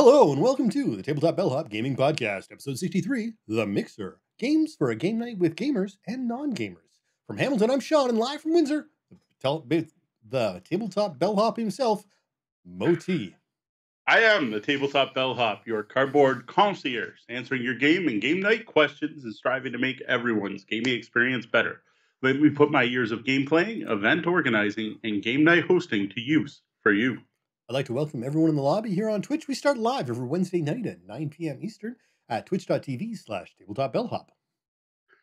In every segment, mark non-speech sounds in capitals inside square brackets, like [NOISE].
Hello and welcome to the Tabletop Bellhop Gaming Podcast, episode 63, The Mixer. Games for a game night with gamers and non-gamers. From Hamilton, I'm Sean, and live from Windsor, the, the Tabletop Bellhop himself, Moti. I am the Tabletop Bellhop, your cardboard concierge, answering your game and game night questions and striving to make everyone's gaming experience better. Let me put my years of game playing, event organizing, and game night hosting to use for you. I'd like to welcome everyone in the lobby here on Twitch. We start live every Wednesday night at 9 p.m. Eastern at twitch.tv slash tabletop bellhop.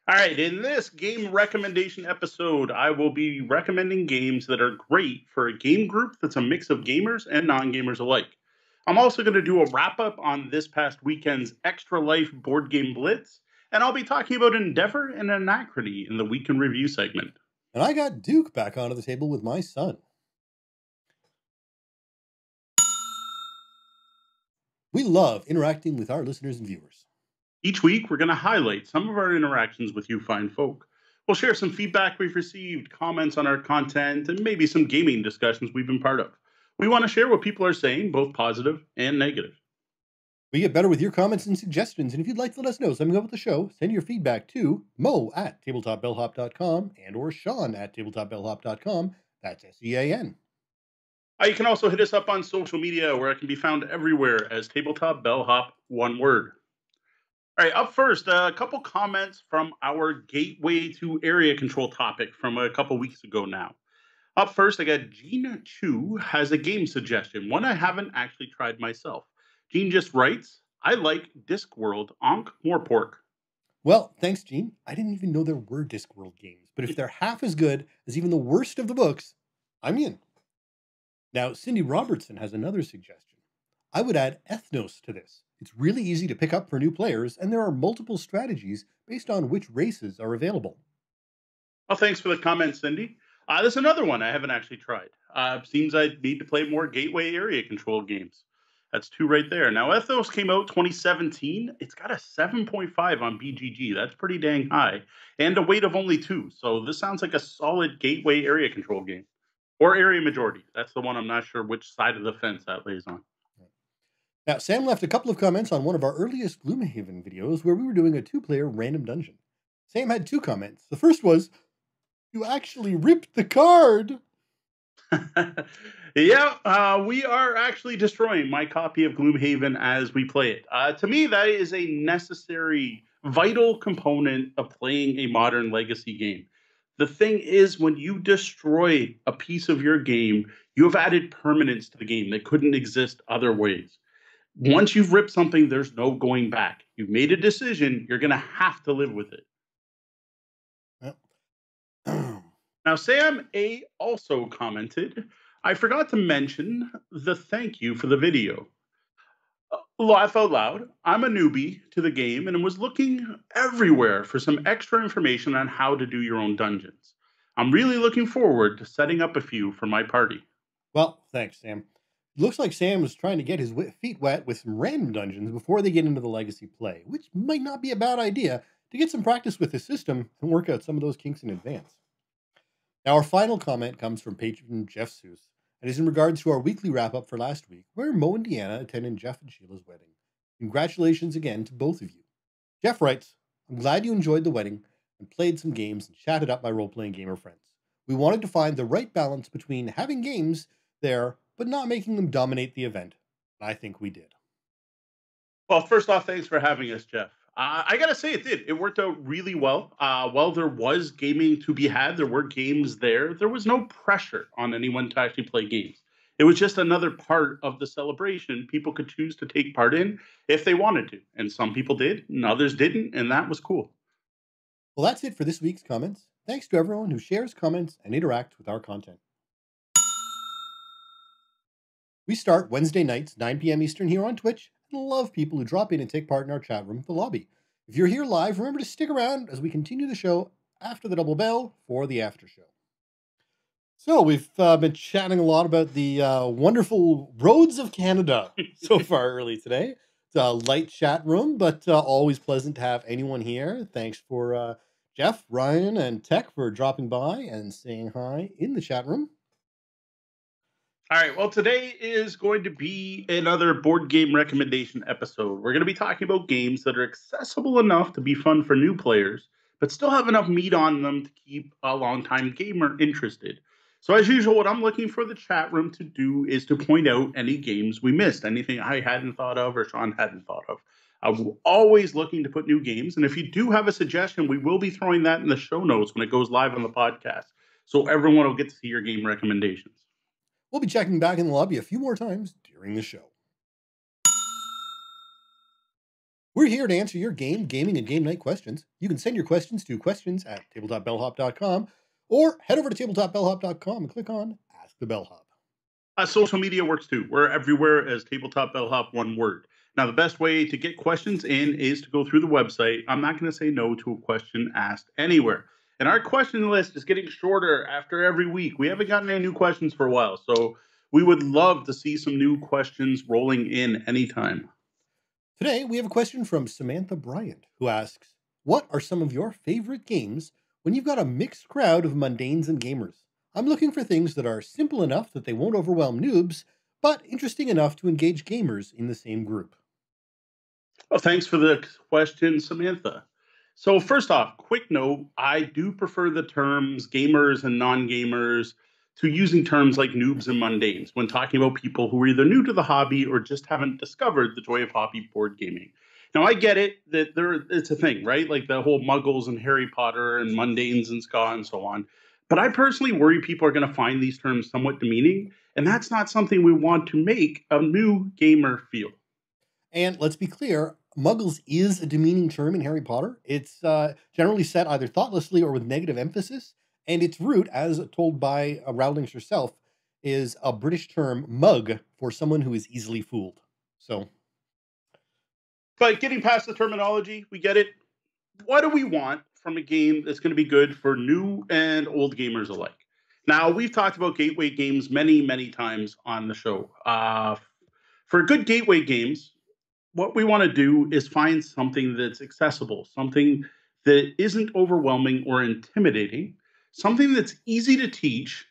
All right, in this game recommendation episode, I will be recommending games that are great for a game group that's a mix of gamers and non gamers alike. I'm also going to do a wrap up on this past weekend's Extra Life board game blitz, and I'll be talking about Endeavor and Anachrony in the Week in Review segment. And I got Duke back onto the table with my son. We love interacting with our listeners and viewers. Each week, we're going to highlight some of our interactions with you fine folk. We'll share some feedback we've received, comments on our content, and maybe some gaming discussions we've been part of. We want to share what people are saying, both positive and negative. We get better with your comments and suggestions, and if you'd like to let us know something about the show, send your feedback to mo at tabletopbellhop.com and or sean at tabletopbellhop.com. That's S-E-A-N. Uh, you can also hit us up on social media where I can be found everywhere as Tabletop Bellhop, one word. All right, up first, a couple comments from our gateway to area control topic from a couple weeks ago now. Up first, I got Gene Chu has a game suggestion, one I haven't actually tried myself. Gene just writes, I like Discworld Ankh Morpork. Well, thanks, Gene. I didn't even know there were Discworld games, but if they're half as good as even the worst of the books, I'm in. Now, Cindy Robertson has another suggestion. I would add Ethnos to this. It's really easy to pick up for new players, and there are multiple strategies based on which races are available. Well, thanks for the comment, Cindy. Uh, there's another one I haven't actually tried. Uh, seems I need to play more gateway area control games. That's two right there. Now, Ethnos came out 2017. It's got a 7.5 on BGG. That's pretty dang high. And a weight of only two. So this sounds like a solid gateway area control game or area majority. That's the one I'm not sure which side of the fence that lays on. Now, Sam left a couple of comments on one of our earliest Gloomhaven videos where we were doing a two player random dungeon. Sam had two comments. The first was, You actually ripped the card. [LAUGHS] yeah, uh, we are actually destroying my copy of Gloomhaven as we play it. Uh, to me, that is a necessary, vital component of playing a modern legacy game. The thing is, when you destroy a piece of your game, you have added permanence to the game that couldn't exist other ways. Once you've ripped something, there's no going back. You've made a decision, you're going to have to live with it. Yep. [CLEARS THROAT] now, Sam A also commented I forgot to mention the thank you for the video laugh out loud. I'm a newbie to the game and was looking everywhere for some extra information on how to do your own dungeons. I'm really looking forward to setting up a few for my party. Well, thanks, Sam. Looks like Sam was trying to get his feet wet with some random dungeons before they get into the legacy play, which might not be a bad idea to get some practice with the system and work out some of those kinks in advance. Now, our final comment comes from patron Jeff Seuss and is in regards to our weekly wrap up for last week, where Mo and Deanna attended Jeff and Sheila's wedding. Congratulations again to both of you. Jeff writes, I'm glad you enjoyed the wedding and played some games and chatted up my role playing gamer friends. We wanted to find the right balance between having games there, but not making them dominate the event. And I think we did. Well, first off, thanks for having us, Jeff. Uh, I gotta say, it did. It worked out really well. Uh, while there was gaming to be had, there were games there. There was no pressure on anyone to actually play games. It was just another part of the celebration people could choose to take part in if they wanted to. And some people did, and others didn't, and that was cool. Well, that's it for this week's comments. Thanks to everyone who shares comments and interacts with our content. We start Wednesday nights, 9 p.m. Eastern, here on Twitch, love people who drop in and take part in our chat room, the lobby. If you're here live, remember to stick around as we continue the show after the double bell for the after show. So we've uh, been chatting a lot about the uh, wonderful roads of Canada [LAUGHS] so far early today. It's a light chat room, but uh, always pleasant to have anyone here. Thanks for uh, Jeff, Ryan, and Tech for dropping by and saying hi in the chat room. All right. Well, today is going to be another board game recommendation episode. We're going to be talking about games that are accessible enough to be fun for new players, but still have enough meat on them to keep a longtime gamer interested. So, as usual, what I'm looking for the chat room to do is to point out any games we missed, anything I hadn't thought of or Sean hadn't thought of. I'm always looking to put new games. And if you do have a suggestion, we will be throwing that in the show notes when it goes live on the podcast. So everyone will get to see your game recommendations. We'll be checking back in the lobby a few more times during the show. We're here to answer your game, gaming, and game night questions. You can send your questions to questions at tabletopbellhop.com or head over to tabletopbellhop.com and click on Ask the Bellhop. Uh, social media works too. We're everywhere as Tabletop Bellhop, one word. Now, the best way to get questions in is to go through the website. I'm not going to say no to a question asked anywhere. And our question list is getting shorter after every week. We haven't gotten any new questions for a while. So we would love to see some new questions rolling in anytime. Today, we have a question from Samantha Bryant, who asks What are some of your favorite games when you've got a mixed crowd of mundanes and gamers? I'm looking for things that are simple enough that they won't overwhelm noobs, but interesting enough to engage gamers in the same group. Well, thanks for the question, Samantha. So, first off, quick note I do prefer the terms gamers and non gamers to using terms like noobs and mundanes when talking about people who are either new to the hobby or just haven't discovered the joy of hobby board gaming. Now, I get it that there it's a thing, right? Like the whole muggles and Harry Potter and mundanes and ska and so on. But I personally worry people are going to find these terms somewhat demeaning, and that's not something we want to make a new gamer feel. And let's be clear, Muggles is a demeaning term in Harry Potter. It's uh, generally said either thoughtlessly or with negative emphasis, and its root, as told by uh, Rowling herself, is a British term mug for someone who is easily fooled. So, but getting past the terminology, we get it. What do we want from a game that's going to be good for new and old gamers alike? Now, we've talked about gateway games many, many times on the show. Uh, for good gateway games, what we want to do is find something that's accessible, something that isn't overwhelming or intimidating, something that's easy to teach,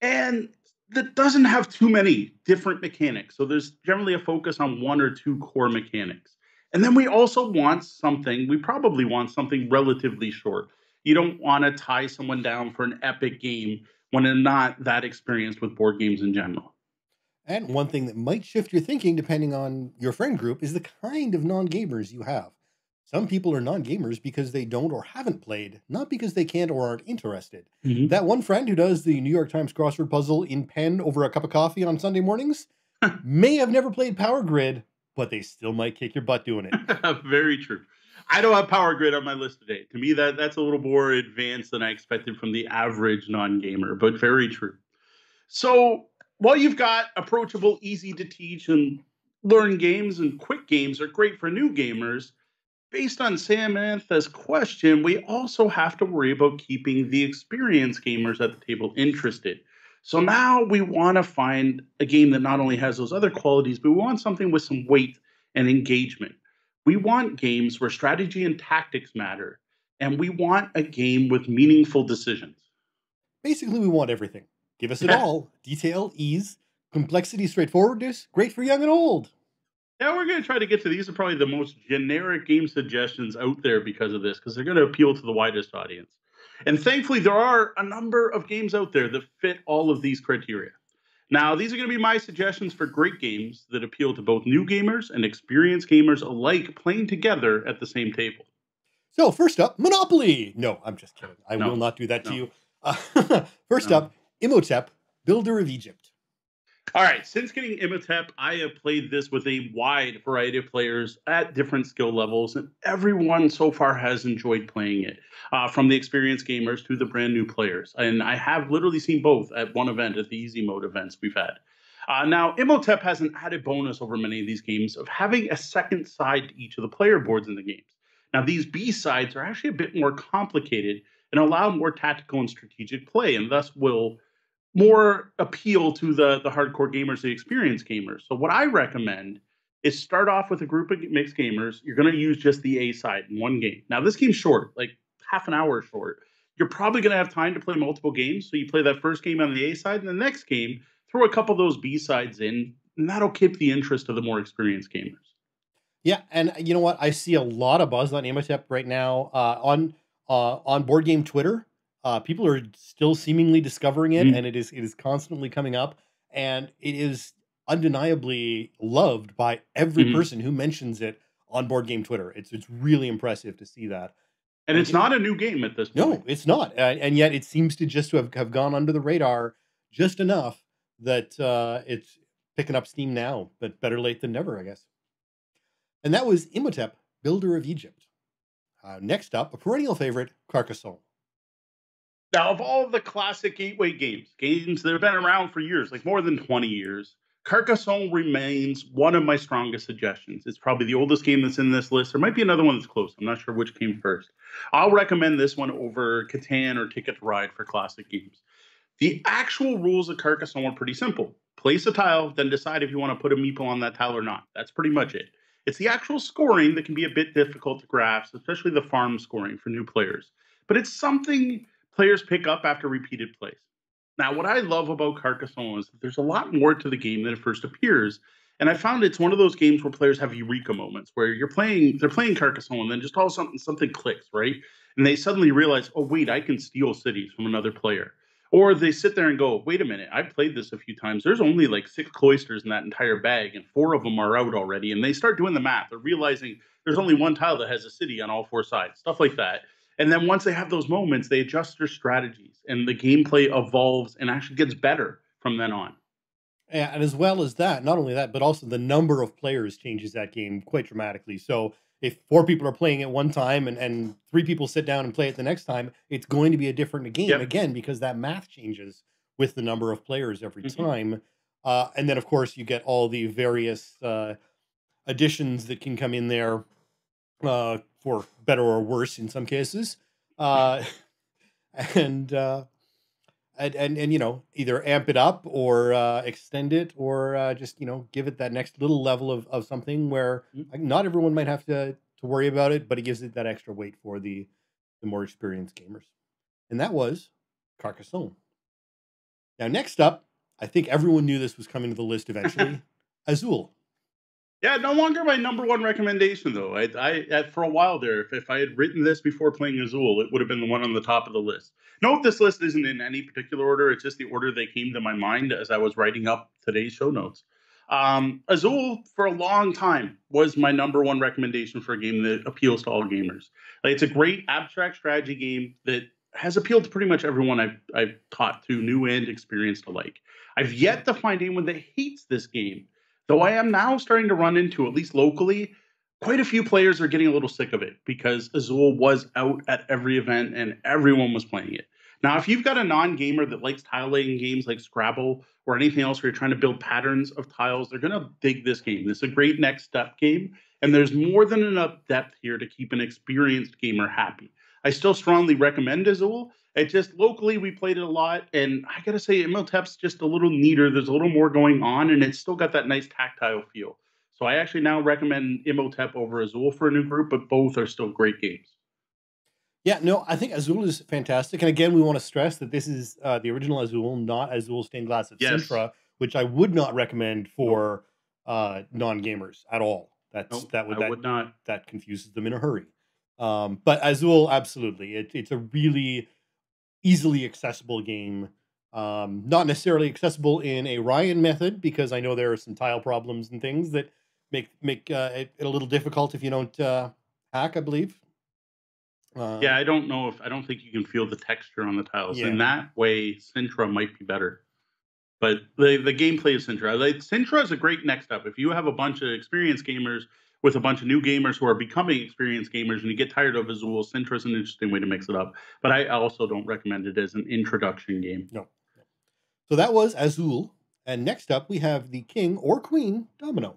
and that doesn't have too many different mechanics. So there's generally a focus on one or two core mechanics. And then we also want something, we probably want something relatively short. You don't want to tie someone down for an epic game when they're not that experienced with board games in general. And one thing that might shift your thinking depending on your friend group is the kind of non gamers you have. Some people are non gamers because they don't or haven't played, not because they can't or aren't interested. Mm-hmm. That one friend who does the New York Times crossword puzzle in pen over a cup of coffee on Sunday mornings may have never played Power Grid, but they still might kick your butt doing it. [LAUGHS] Very true. I don't have Power Grid on my list today. To me, that that's a little more advanced than I expected from the average non gamer, but very true. So while you've got approachable, easy to teach and learn games and quick games are great for new gamers, based on Samantha's question, we also have to worry about keeping the experienced gamers at the table interested. So now we want to find a game that not only has those other qualities, but we want something with some weight and engagement. We want games where strategy and tactics matter, and we want a game with meaningful decisions. Basically, we want everything. Give us it all. Detail, ease, complexity, straightforwardness. Great for young and old. Yeah, we're going to try to get to these are probably the most generic game suggestions out there because of this, because they're going to appeal to the widest audience. And thankfully, there are a number of games out there that fit all of these criteria. Now, these are going to be my suggestions for great games that appeal to both new gamers and experienced gamers alike playing together at the same table. So, first up, Monopoly. No, I'm just kidding. I no. will not do that no. to you. Uh, [LAUGHS] first no. up, Imhotep, Builder of Egypt. All right, since getting Imhotep, I have played this with a wide variety of players at different skill levels, and everyone so far has enjoyed playing it, uh, from the experienced gamers to the brand new players. And I have literally seen both at one event, at the easy mode events we've had. Uh, now, Imhotep has an added bonus over many of these games of having a second side to each of the player boards in the games. Now, these B sides are actually a bit more complicated and allow more tactical and strategic play, and thus will more appeal to the the hardcore gamers, the experienced gamers. So what I recommend is start off with a group of mixed gamers. You're going to use just the A side in one game. Now this game's short, like half an hour short. You're probably going to have time to play multiple games. So you play that first game on the A side, and the next game throw a couple of those B sides in, and that'll keep the interest of the more experienced gamers. Yeah, and you know what? I see a lot of buzz on Imhotep right now uh, on uh, on board game Twitter. Uh, people are still seemingly discovering it, Mm. and it is it is constantly coming up, and it is undeniably loved by every Mhm. person who mentions it on board game Twitter. It's it's really impressive to see that. And it's Okay. not a new game at this point. No, it's not, uh, and yet it seems to just to have, have gone under the radar just enough that uh, it's picking up steam now. But better late than never, I guess. And that was Imhotep, Builder of Egypt. Uh, next up, a perennial favorite, Carcassonne. Now, of all of the classic gateway games, games that have been around for years, like more than 20 years, Carcassonne remains one of my strongest suggestions. It's probably the oldest game that's in this list. There might be another one that's close. I'm not sure which came first. I'll recommend this one over Catan or Ticket to Ride for classic games. The actual rules of Carcassonne are pretty simple. Place a tile, then decide if you want to put a meeple on that tile or not. That's pretty much it. It's the actual scoring that can be a bit difficult to grasp, especially the farm scoring for new players. But it's something players pick up after repeated plays. Now, what I love about Carcassonne is that there's a lot more to the game than it first appears. And I found it's one of those games where players have eureka moments where you're playing, they're playing Carcassonne, and then just all of a sudden something clicks, right? And they suddenly realize, oh, wait, I can steal cities from another player. Or they sit there and go, wait a minute, I've played this a few times. There's only like six cloisters in that entire bag, and four of them are out already. And they start doing the math. They're realizing there's only one tile that has a city on all four sides, stuff like that. And then once they have those moments, they adjust their strategies and the gameplay evolves and actually gets better from then on. Yeah, and as well as that, not only that, but also the number of players changes that game quite dramatically. So if four people are playing at one time and, and three people sit down and play it the next time, it's going to be a different game Yep. again because that math changes with the number of players every Mhm. time. Uh, and then, of course, you get all the various uh, additions that can come in there uh, for better or worse in some cases. Uh, [LAUGHS] and, uh, and and and you know either amp it up or uh, extend it or uh, just you know give it that next little level of, of something where Mm. not everyone might have to to worry about it, but it gives it that extra weight for the the more experienced gamers. And that was Carcassonne. Now next up, I think everyone knew this was coming to the list eventually. [LAUGHS] Azul. Yeah, no longer my number one recommendation though. I, I at, for a while there, if, if I had written this before playing Azul, it would have been the one on the top of the list. Note this list isn't in any particular order; it's just the order they came to my mind as I was writing up today's show notes. Um, Azul, for a long time, was my number one recommendation for a game that appeals to all gamers. Like, it's a great abstract strategy game that has appealed to pretty much everyone I've, I've taught to, new and experienced alike. I've yet to find anyone that hates this game, though I am now starting to run into, at least locally, quite a few players are getting a little sick of it because Azul was out at every event and everyone was playing it. Now, if you've got a non gamer that likes tile laying games like Scrabble or anything else where you're trying to build patterns of tiles, they're going to dig this game. This is a great next step game, and there's more than enough depth here to keep an experienced gamer happy. I still strongly recommend Azul. It just locally we played it a lot, and I gotta say, Imhotep's just a little neater. There's a little more going on, and it's still got that nice tactile feel. So I actually now recommend Imhotep over Azul for a new group, but both are still great games. Yeah, no, I think Azul is fantastic. And again, we want to stress that this is uh, the original Azul, not Azul stained glass of Yes. Sintra, which I would not recommend for uh, non gamers at all. That's Nope, that would that, would not. that confuses them in a hurry. Um, but Azul, absolutely, it, it's a really easily accessible game. Um, not necessarily accessible in a Ryan method because I know there are some tile problems and things that make make uh, it, it a little difficult if you don't uh, hack. I believe. Uh, Yeah, I don't know if I don't think you can feel the texture on the tiles. In that way, Sintra might be better. But the the gameplay of Sintra, like Sintra is a great next up. If you have a bunch of experienced gamers with a bunch of new gamers who are becoming experienced gamers and you get tired of Azul, Sintra is an interesting way to mix it up. But I also don't recommend it as an introduction game. No. So that was Azul. And next up, we have the king or queen domino.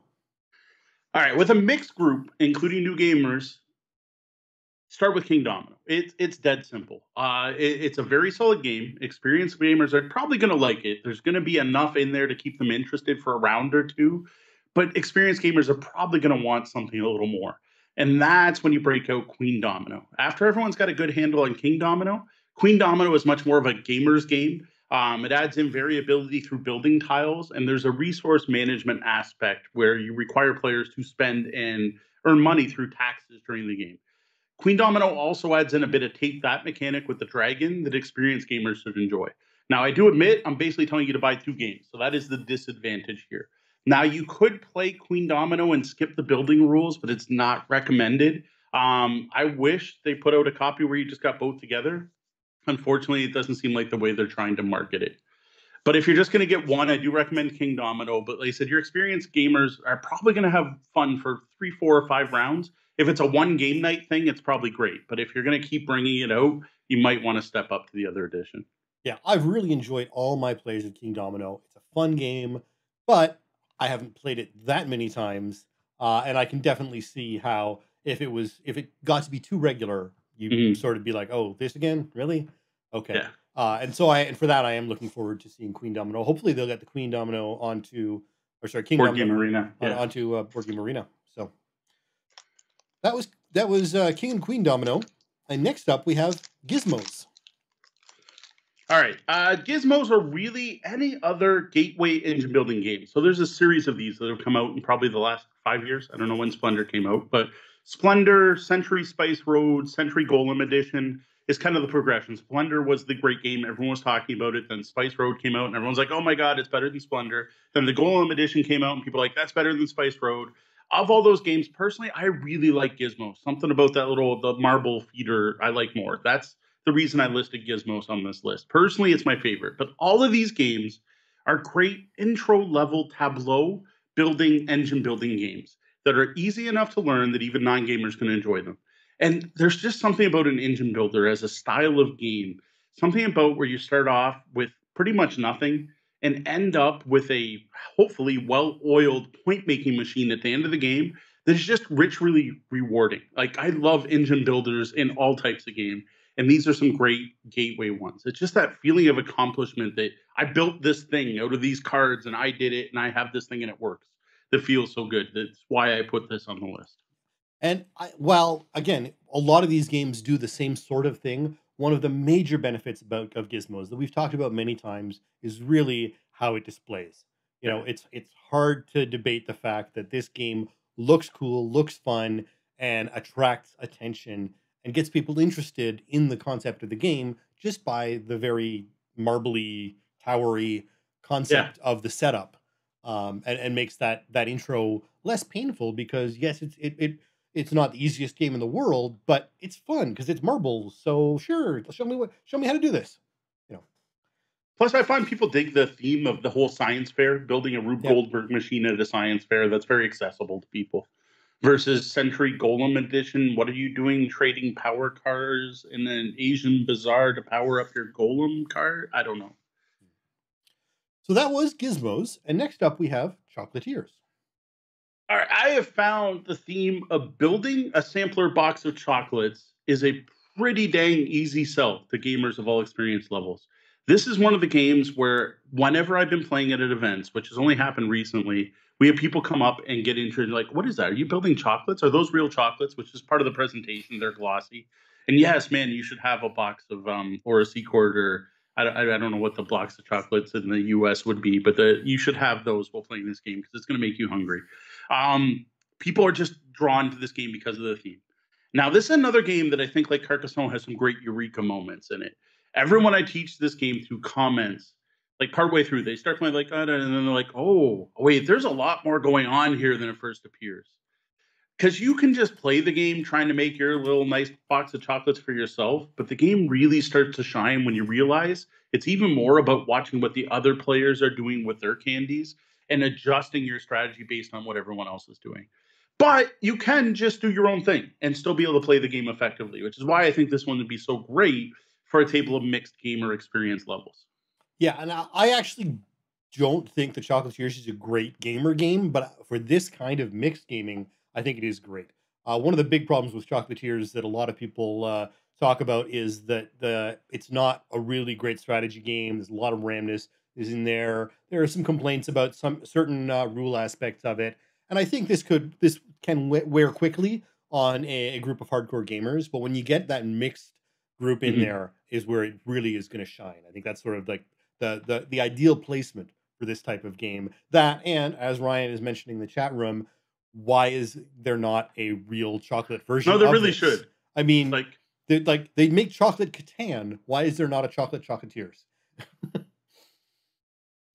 All right, with a mixed group, including new gamers, start with King Domino. It's it's dead simple. Uh, it- it's a very solid game. Experienced gamers are probably going to like it. There's going to be enough in there to keep them interested for a round or two, but experienced gamers are probably going to want something a little more. And that's when you break out Queen Domino. After everyone's got a good handle on King Domino, Queen Domino is much more of a gamer's game. Um, it adds in variability through building tiles, and there's a resource management aspect where you require players to spend and earn money through taxes during the game. Queen Domino also adds in a bit of take that mechanic with the dragon that experienced gamers should enjoy. Now, I do admit I'm basically telling you to buy two games, so that is the disadvantage here. Now, you could play Queen Domino and skip the building rules, but it's not recommended. Um, I wish they put out a copy where you just got both together. Unfortunately, it doesn't seem like the way they're trying to market it. But if you're just going to get one, I do recommend King Domino. But like I said, your experienced gamers are probably going to have fun for three, four, or five rounds. If it's a one game night thing, it's probably great. But if you're going to keep bringing it out, you might want to step up to the other edition. Yeah, I've really enjoyed all my plays of King Domino. It's a fun game, but I haven't played it that many times, uh, and I can definitely see how if it was if it got to be too regular, you Mhm. sort of be like, "Oh, this again, really?" Okay. Yeah. Uh, and so I and for that I am looking forward to seeing Queen Domino. Hopefully they'll get the Queen Domino onto or sorry King Board Domino Arena. on, Yeah. onto uh, Board Game Arena. So that was that was uh, King and Queen Domino. And next up we have Gizmos. All right. Uh, gizmos are really any other gateway engine building game. So there's a series of these that have come out in probably the last five years. I don't know when Splendor came out, but Splendor, Century Spice Road, Century Golem Edition is kind of the progression. Splendor was the great game. Everyone was talking about it. Then Spice Road came out, and everyone's like, oh my God, it's better than Splendor. Then the Golem Edition came out, and people are like, that's better than Spice Road. Of all those games, personally, I really like Gizmo. Something about that little the marble feeder I like more. That's the reason I listed Gizmos on this list. Personally, it's my favorite. But all of these games are great intro level tableau building engine building games that are easy enough to learn that even non gamers can enjoy them. And there's just something about an engine builder as a style of game, something about where you start off with pretty much nothing and end up with a hopefully well oiled point making machine at the end of the game that is just rich, really rewarding. Like, I love engine builders in all types of game. And these are some great gateway ones. It's just that feeling of accomplishment that I built this thing out of these cards and I did it and I have this thing and it works. That feels so good. That's why I put this on the list. And I, while again, a lot of these games do the same sort of thing. One of the major benefits about of Gizmos that we've talked about many times is really how it displays. You know, it's it's hard to debate the fact that this game looks cool, looks fun, and attracts attention and gets people interested in the concept of the game just by the very marbly, towery concept of the setup, um, and, and makes that that intro less painful because yes, it's it, it it's not the easiest game in the world, but it's fun because it's marbles. So sure, show me what show me how to do this. You know. Plus, I find people dig the theme of the whole science fair, building a Rube Yeah. Goldberg machine at a science fair. That's very accessible to people. Versus Century Golem Edition, what are you doing trading power cars in an Asian bazaar to power up your Golem car? I don't know. So that was Gizmos, and next up we have Chocolatiers. All right, I have found the theme of building a sampler box of chocolates is a pretty dang easy sell to gamers of all experience levels. This is one of the games where, whenever I've been playing it at events, which has only happened recently, we have people come up and get interested. Like, what is that? Are you building chocolates? Are those real chocolates? Which is part of the presentation. They're glossy. And yes, man, you should have a box of um Laura Secord or I, don't- I don't know what the blocks of chocolates in the U.S. would be, but the you should have those while playing this game because it's going to make you hungry. Um, people are just drawn to this game because of the theme. Now, this is another game that I think, like Carcassonne, has some great eureka moments in it. Everyone I teach this game through comments, like partway through, they start playing like, "Ah, da," and then they're like, "Oh, wait, there's a lot more going on here than it first appears." Because you can just play the game trying to make your little nice box of chocolates for yourself, but the game really starts to shine when you realize it's even more about watching what the other players are doing with their candies and adjusting your strategy based on what everyone else is doing. But you can just do your own thing and still be able to play the game effectively, which is why I think this one would be so great for a table of mixed gamer experience levels. Yeah, and I, I actually don't think the Chocolatiers is a great gamer game, but for this kind of mixed gaming, I think it is great. Uh, one of the big problems with Chocolatiers that a lot of people uh, talk about is that the it's not a really great strategy game. There's a lot of ramness is in there. There are some complaints about some certain uh, rule aspects of it, and I think this could this can wear quickly on a, a group of hardcore gamers. But when you get that mixed group in Mhm. there, is where it really is going to shine. I think that's sort of like the the the ideal placement for this type of game. That and as Ryan is mentioning in the chat room, why is there not a real chocolate version? No, there really this? should. I mean, Like they like they make chocolate Catan. Why is there not a chocolate Chocolatiers? [LAUGHS]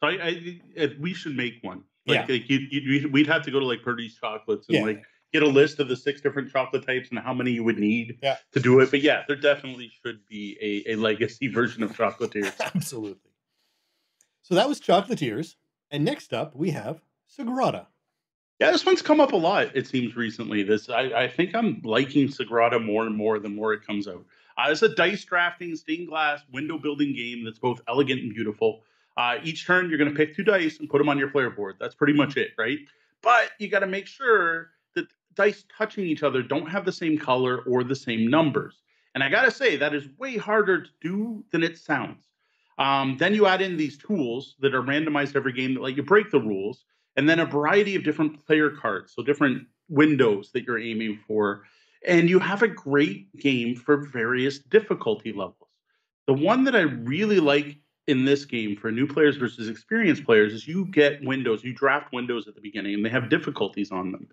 So I, I, I we should make one. Like, Yeah. like you, you, we'd have to go to like Purdy's Chocolates and Yeah. like get a list of the six different chocolate types and how many you would need Yeah. to do it. But yeah, there definitely should be a, a legacy [LAUGHS] version of Chocolatiers. Absolutely. So that was Chocolatiers, and next up we have Sagrada. yeah, this one's come up a lot. It seems recently. This I, I think I'm liking Sagrada more and more the more it comes out. Uh, it's a dice drafting stained glass window building game that's both elegant and beautiful. Uh, each turn, you're going to pick two dice and put them on your player board. That's pretty much it, right? But you got to make sure that dice touching each other don't have the same color or the same numbers. And I got to say, that is way harder to do than it sounds. Um, then you add in these tools that are randomized every game that let you break the rules, and then a variety of different player cards, so different windows that you're aiming for. And you have a great game for various difficulty levels. The one that I really like in this game for new players versus experienced players is you get windows, you draft windows at the beginning, and they have difficulties on them.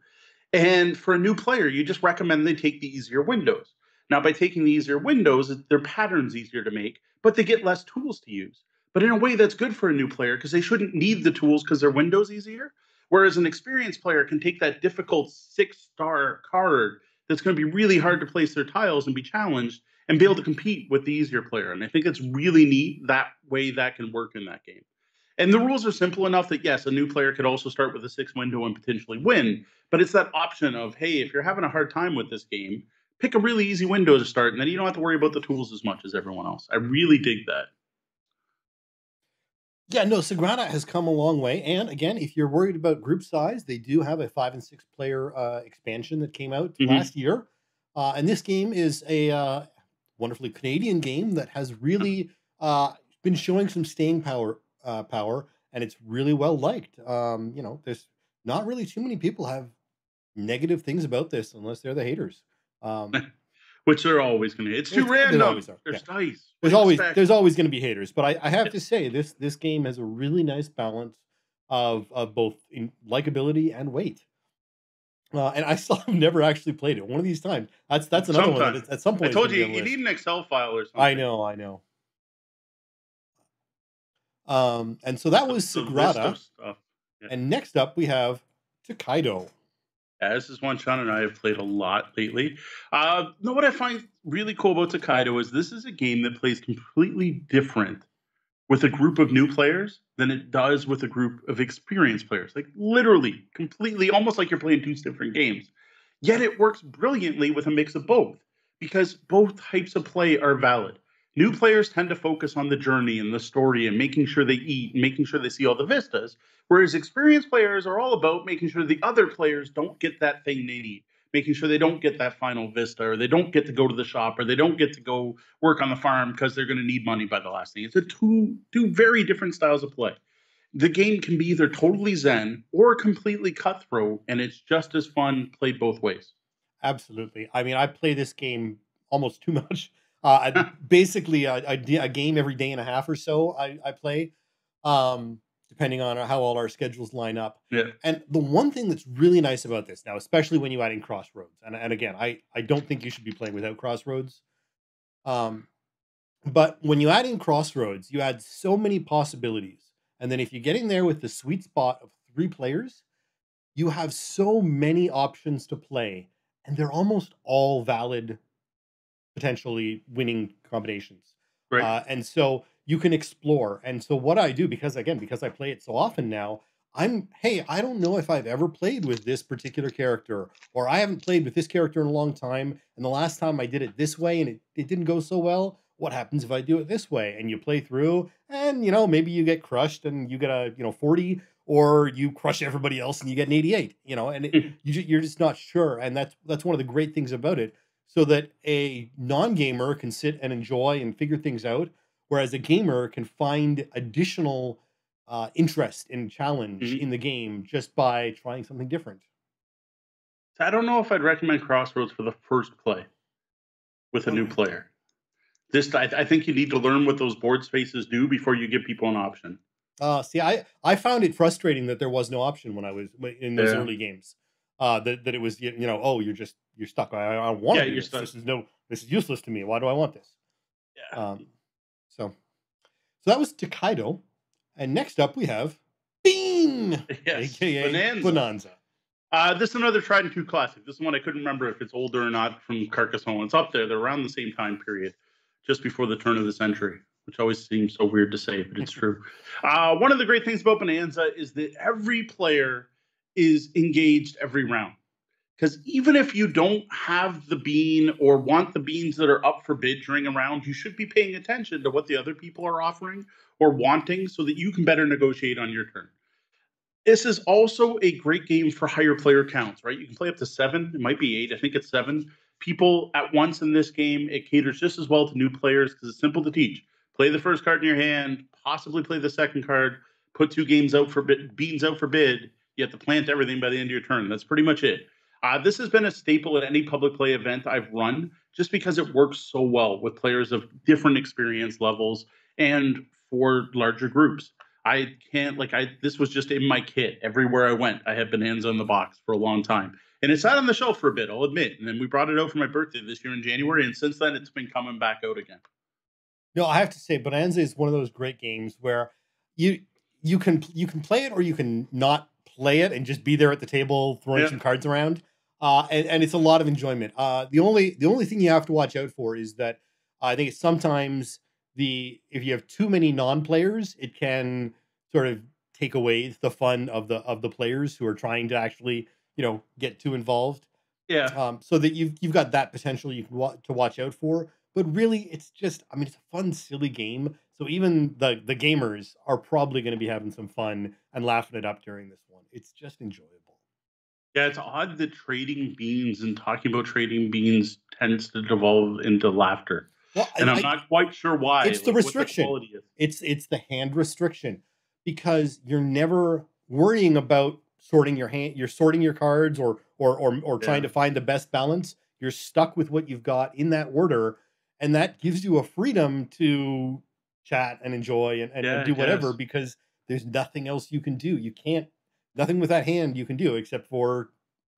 And for a new player, you just recommend they take the easier windows. Now, by taking the easier windows, their patterns easier to make, but they get less tools to use. But in a way, that's good for a new player because they shouldn't need the tools because their window's easier. Whereas an experienced player can take that difficult six star card that's going to be really hard to place their tiles and be challenged and be able to compete with the easier player. And I think it's really neat that way that can work in that game. And the rules are simple enough that yes, a new player could also start with a six window and potentially win. But it's that option of hey, if you're having a hard time with this game, pick a really easy window to start, and then you don't have to worry about the tools as much as everyone else. I really dig that. Yeah, no, Sagrada has come a long way. And again, if you're worried about group size, they do have a five and six player uh, expansion that came out Mhm. last year. Uh, and this game is a uh, wonderfully Canadian game that has really uh, been showing some staying power. Uh, power, and it's really well liked. Um, you know, there's not really too many people have negative things about this unless they're the haters. Um, [LAUGHS] Which they're always going to. It's too random. always are, There's yeah. dice. There's always expect? there's always going to be haters, but I, I have to say this this game has a really nice balance of of both in likability and weight. Uh, and I still [LAUGHS] have never actually played it. One of these times, that's that's another one. That at some point, I told you you need an Excel file or something. I know, I know. Um, and so that was Sagrada. stuff. And next up, we have Tokaido. This is one Sean and I have played a lot lately. Uh, no, what I find really cool about Tokaido is this is a game that plays completely different with a group of new players than it does with a group of experienced players. Like literally, completely, almost like you're playing two different games. Yet it works brilliantly with a mix of both because both types of play are valid. New players tend to focus on the journey and the story and making sure they eat and making sure they see all the vistas, whereas experienced players are all about making sure the other players don't get that thing they need, making sure they don't get that final vista or they don't get to go to the shop or they don't get to go work on the farm because they're going to need money by the last thing. It's a two two very different styles of play. The game can be either totally zen or completely cutthroat, and it's just as fun played both ways. Absolutely. I mean, I play this game almost too [LAUGHS] much. Uh, I, [LAUGHS] basically, a, game every day and a half or so. I, I play, um, depending on how all our schedules line up. Yeah. And the one thing that's really nice about this now, especially when you add in Crossroads, and, and again, I, I don't think you should be playing without Crossroads. Um, but when you add in Crossroads, you add so many possibilities. And then if you get in there with the sweet spot of three players, you have so many options to play, and they're almost all valid, potentially winning combinations. Right. Uh, and so you can explore. And so what I do, because again, because I play it so often now, I'm hey, I don't know if I've ever played with this particular character, or I haven't played with this character in a long time. And the last time I did it this way and it, it didn't go so well. What happens if I do it this way? And you play through, and you know, maybe you get crushed and you get a you know 40, or you crush everybody else and you get an 88, you know, and it, you you're just not sure. And that's that's one of the great things about it. So that a non-gamer can sit and enjoy and figure things out, whereas a gamer can find additional uh, interest and challenge Mhm. in the game just by trying something different. I don't know if I'd recommend Crossroads for the first play with a new Oh. player. This I, I think you need to learn what those board spaces do before you give people an option. Uh, see, I I found it frustrating that there was no option when I was in those Yeah. early games. Uh, that that it was you know oh you're just you're stuck. I I want Yeah, to do this. stuck. This is no this is useless to me. Why do I want this? Yeah. Um, so so that was Tokaido, and next up we have Bean, yes. aka Bohnanza. Bohnanza. Uh, this is another tried and true classic. This is one I couldn't remember if it's older or not from Carcassonne. It's up there. They're around the same time period, just before the turn of the century, which always seems so weird to say, but it's [LAUGHS] true. Uh, one of the great things about Bohnanza is that every player is engaged every round. Because even if you don't have the bean or want the beans that are up for bid during a round, you should be paying attention to what the other people are offering or wanting so that you can better negotiate on your turn. This is also a great game for higher player counts, right? You can play up to seven. It might be eight. I think it's seven people at once in this game. It caters just as well to new players because it's simple to teach. Play the first card in your hand, possibly play the second card, put two games out for beans out for bid. You have to plant everything by the end of your turn. That's pretty much it. Uh, this has been a staple at any public play event I've run just because it works so well with players of different experience levels and for larger groups. I can't like I this was just in my kit everywhere I went. I had Bohnanza in the box for a long time, and it sat on the shelf for a bit. I'll admit, and then we brought it out for my birthday this year in January, and since then it's been coming back out again. No, I have to say, Bohnanza is one of those great games where you you can you can play it or you can not play it and just be there at the table throwing Yeah. some cards around. Uh, and, and it's a lot of enjoyment. Uh, the only the only thing you have to watch out for is that I think it's sometimes the if you have too many non-players, it can sort of take away the fun of the of the players who are trying to actually you know get too involved Yeah, um, so that you've you've got that potential you can wa- to watch out for. But really, it's just I mean, it's a fun, silly game. So even the the gamers are probably going to be having some fun and laughing it up during this one. It's just enjoyable. Yeah. It's odd that trading beans and talking about trading beans tends to devolve into laughter, Well, and I- I'm not quite sure why. It's the like, what restriction. is. it's it's the hand restriction because you're never worrying about sorting your hand. You're sorting your cards or or or or trying to find the best balance. You're stuck with what you've got in that order, and that gives you a freedom to chat and enjoy and, and, and do whatever does. because there's nothing else you can do. You can't nothing with that hand you can do except for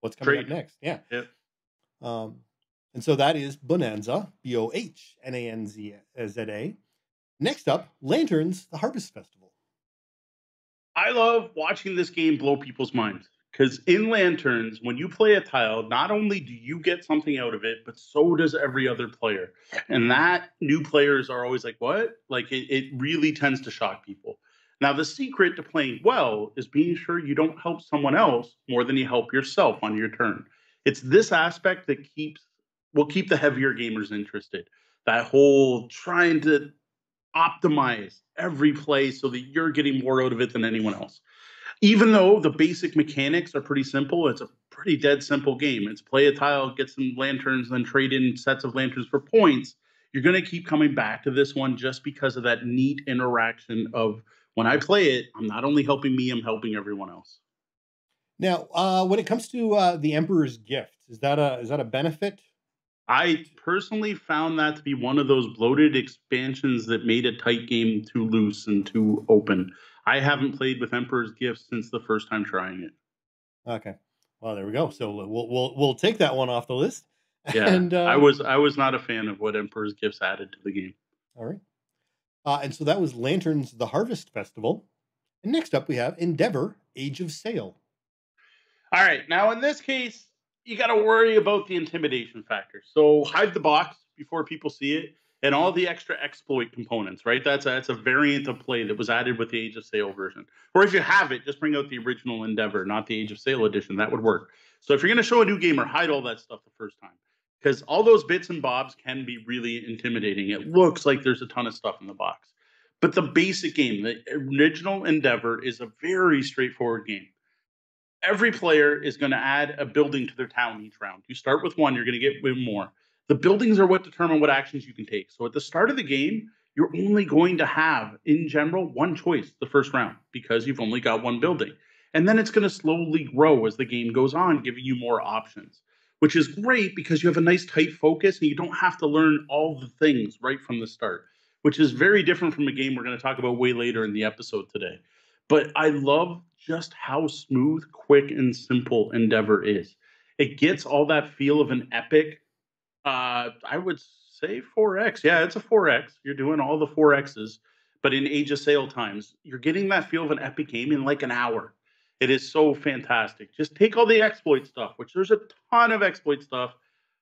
what's coming up next. Yeah. Yep. Um, and so that is Bohnanza, B O H N A N Z Z A. Next up, Lanterns, the Harvest Festival. I love watching this game blow people's minds because in Lanterns, when you play a tile, not only do you get something out of it, but so does every other player. And that new players are always like, what? Like it, it really tends to shock people. Now, the secret to playing well is being sure you don't help someone else more than you help yourself on your turn. It's this aspect that keeps will keep the heavier gamers interested. That whole trying to optimize every play so that you're getting more out of it than anyone else. Even though the basic mechanics are pretty simple, it's a pretty dead simple game. It's play a tile, get some lanterns, then trade in sets of lanterns for points. You're going to keep coming back to this one just because of that neat interaction of when I play it, I'm not only helping me, I'm helping everyone else. Now, uh, when it comes to uh, the Emperor's Gift, is that a is that a benefit? I personally found that to be one of those bloated expansions that made a tight game too loose and too open. I haven't played with Emperor's Gift since the first time trying it. Okay. Well, there we go. So we'll we'll we'll take that one off the list. Yeah, [LAUGHS] And uh, I was I was not a fan of what Emperor's Gifts added to the game. all right. Uh, and so that was Lanterns, the Harvest Festival. And next up, we have Endeavor, Age of Sail. All right, now in this case, you got to worry about the intimidation factor. So hide the box before people see it, and all the extra exploit components. Right, that's a, that's a variant of play that was added with the Age of Sail version. Or if you have it, just bring out the original Endeavor, not the Age of Sail edition. That would work. So if you're going to show a new gamer, hide all that stuff the first time. Because all those bits and bobs can be really intimidating. It looks like there's a ton of stuff in the box. But the basic game, the original Endeavor, is a very straightforward game every player is going to add a building to their town each round. You start with one, you're going to get more. The buildings are what determine what actions you can take. So at the start of the game, you're only going to have, in general, one choice the first round because you've only got one building. And then it's going to slowly grow as the game goes on, giving you more options. Which is great because you have a nice tight focus and you don't have to learn all the things right from the start, which is very different from a game we're going to talk about way later in the episode today. But I love just how smooth, quick, and simple Endeavor is. It gets all that feel of an epic. Uh, I would say 4X. Yeah, it's a 4X. You're doing all the 4Xs, but in Age of Sail times, you're getting that feel of an epic game in like an hour. It is so fantastic. Just take all the exploit stuff, which there's a ton of exploit stuff,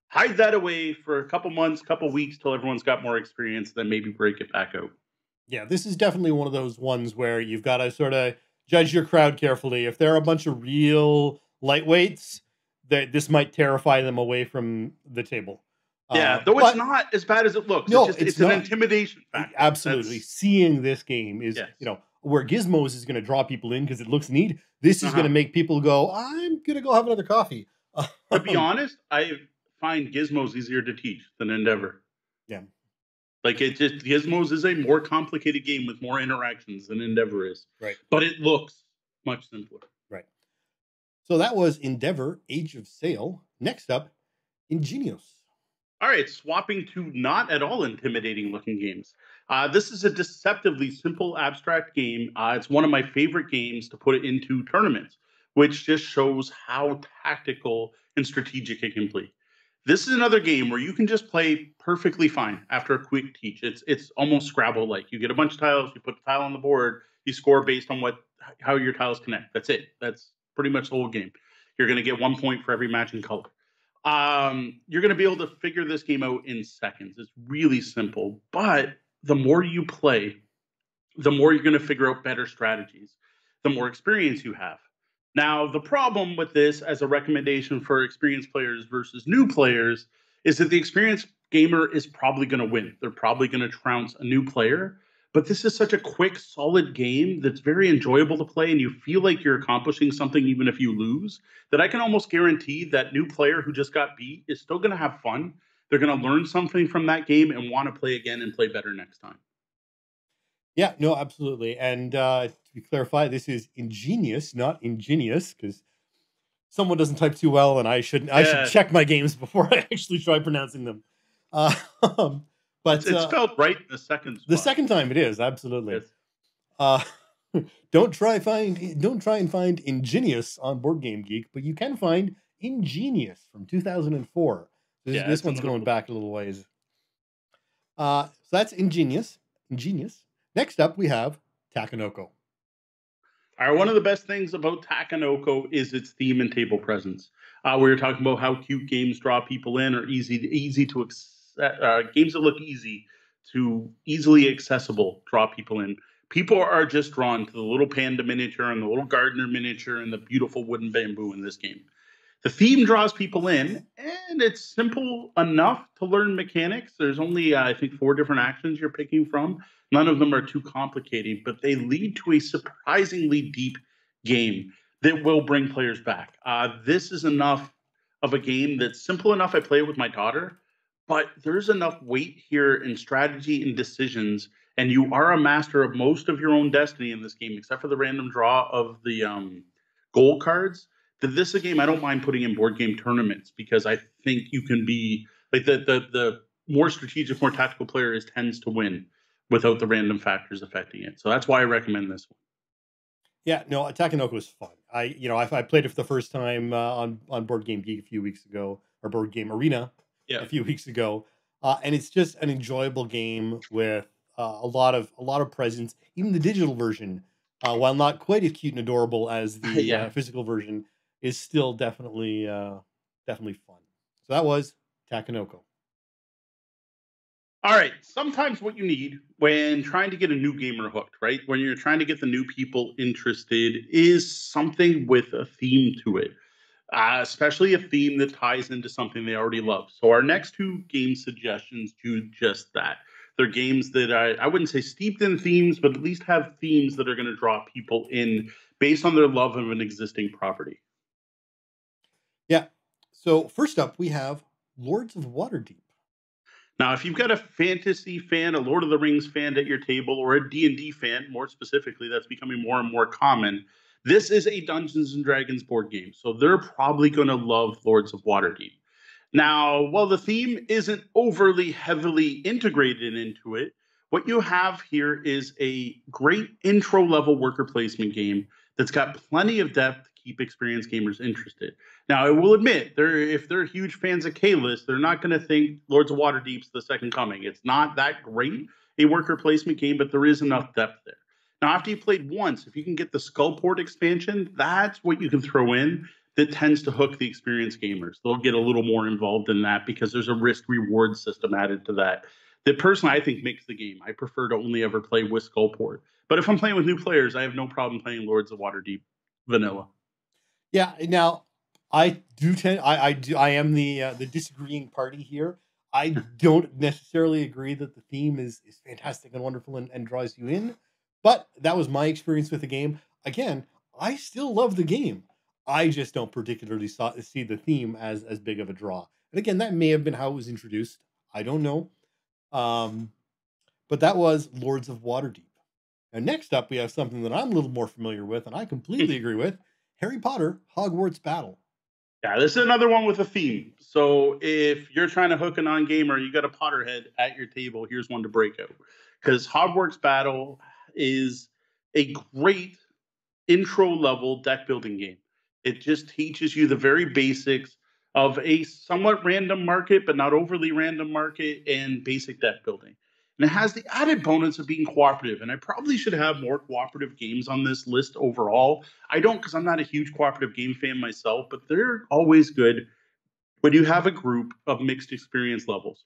hide that away for a couple months, couple weeks till everyone's got more experience, then maybe break it back out. Yeah, this is definitely one of those ones where you've got to sort of judge your crowd carefully. If there are a bunch of real lightweights, that this might terrify them away from the table. Yeah, uh, though it's not as bad as it looks. No, it's, just, it's, it's an intimidation factor. Absolutely. That's... Seeing this game is, yes. you know, where Gizmos is going to draw people in because it looks neat. This is uh-huh. going to make people go, I'm going to go have another coffee. [LAUGHS] to be honest, I find Gizmos easier to teach than Endeavor. Yeah. Like it just Gizmos is a more complicated game with more interactions than Endeavor is. Right. But it looks much simpler. Right. So that was Endeavor, Age of Sail. Next up, Ingenious. All right, swapping to not at all intimidating looking games. Uh, this is a deceptively simple abstract game. Uh, it's one of my favorite games to put it into tournaments, which just shows how tactical and strategic it can be. This is another game where you can just play perfectly fine after a quick teach. It's it's almost Scrabble like. You get a bunch of tiles, you put the tile on the board, you score based on what how your tiles connect. That's it. That's pretty much the whole game. You're going to get one point for every matching color um, you're going to be able to figure this game out in seconds. It's really simple, but the more you play, the more you're going to figure out better strategies, the more experience you have. Now, the problem with this as a recommendation for experienced players versus new players is that the experienced gamer is probably going to win. They're probably going to trounce a new player but this is such a quick, solid game that's very enjoyable to play, and you feel like you're accomplishing something even if you lose. That I can almost guarantee that new player who just got beat is still going to have fun. They're going to learn something from that game and want to play again and play better next time. Yeah, no, absolutely. And uh, to clarify, this is ingenious, not ingenious, because someone doesn't type too well, and I should I should check my games [LAUGHS] before I actually try pronouncing them. Uh, [LAUGHS] but it's, it's uh, spelled right the second. Spot. The second time it is absolutely. Yes. Uh, [LAUGHS] don't try find don't try and find ingenious on Board Game Geek, but you can find ingenious from 2004. This, yeah, this one's going cool. back a little ways. Uh, so that's ingenious. Ingenious. Next up, we have Takenoko. All right, one of the best things about Takenoko is its theme and table presence. Uh, we were talking about how cute games draw people in or easy to, easy to uh, games that look easy to easily accessible draw people in. People are just drawn to the little panda miniature and the little gardener miniature and the beautiful wooden bamboo in this game. The theme draws people in, and it's simple enough to learn mechanics. There's only, uh, I think, four different actions you're picking from. None of them are too complicated, but they lead to a surprisingly deep game that will bring players back. Uh, this is enough of a game that's simple enough. I play it with my daughter but there's enough weight here in strategy and decisions and you are a master of most of your own destiny in this game except for the random draw of the um, goal cards is a game i don't mind putting in board game tournaments because i think you can be like the the, the more strategic more tactical player is tends to win without the random factors affecting it so that's why i recommend this one yeah, no, Takenoko was fun. I, you know, I, I played it for the first time uh, on on Board Game Geek a few weeks ago, or Board Game Arena yeah. a few weeks ago, uh, and it's just an enjoyable game with uh, a lot of a lot of presence. Even the digital version, uh, while not quite as cute and adorable as the [LAUGHS] yeah. Uh, physical version, is still definitely uh, definitely fun. So that was Takenoko. All right. Sometimes what you need when trying to get a new gamer hooked, right? When you're trying to get the new people interested, is something with a theme to it uh, especially a theme that ties into something they already love. So our next two game suggestions do just that. They're games that I, I wouldn't say steeped in themes, but at least have themes that are going to draw people in based on their love of an existing property. Yeah. So first up, we have Lords of Waterdeep. Now, if you've got a fantasy fan, a Lord of the Rings fan at your table, or a D&D fan, more specifically, that's becoming more and more common – this is a Dungeons and Dragons board game, so they're probably going to love Lords of Waterdeep. Now, while the theme isn't overly heavily integrated into it, what you have here is a great intro level worker placement game that's got plenty of depth keep experienced gamers interested. Now, I will admit, they're if they're huge fans of Caylus, they're not going to think Lords of Waterdeep's the second coming. It's not that great a worker placement game, but there is enough depth there. Now, after you played once, if you can get the Skullport expansion, that's what you can throw in that tends to hook the experienced gamers. They'll get a little more involved in that because there's a risk reward system added to that. That personally, I think makes the game. I prefer to only ever play with Skullport. But if I'm playing with new players, I have no problem playing Lords of Waterdeep vanilla. Yeah. Now, I do tend. I, I do. I am the uh, the disagreeing party here. I don't necessarily agree that the theme is is fantastic and wonderful and, and draws you in, but that was my experience with the game. Again, I still love the game. I just don't particularly saw, see the theme as as big of a draw. And again, that may have been how it was introduced. I don't know. Um, but that was Lords of Waterdeep. And next up, we have something that I'm a little more familiar with, and I completely [LAUGHS] agree with Harry Potter Hogwarts Battle. Yeah, this is another one with a theme. So if you're trying to hook a non gamer, you got a Potterhead at your table, here's one to break out. Because Hogwarts Battle is a great intro level deck building game. It just teaches you the very basics of a somewhat random market, but not overly random market and basic deck building. And it has the added bonus of being cooperative. And I probably should have more cooperative games on this list overall. I don't because I'm not a huge cooperative game fan myself, but they're always good when you have a group of mixed experience levels.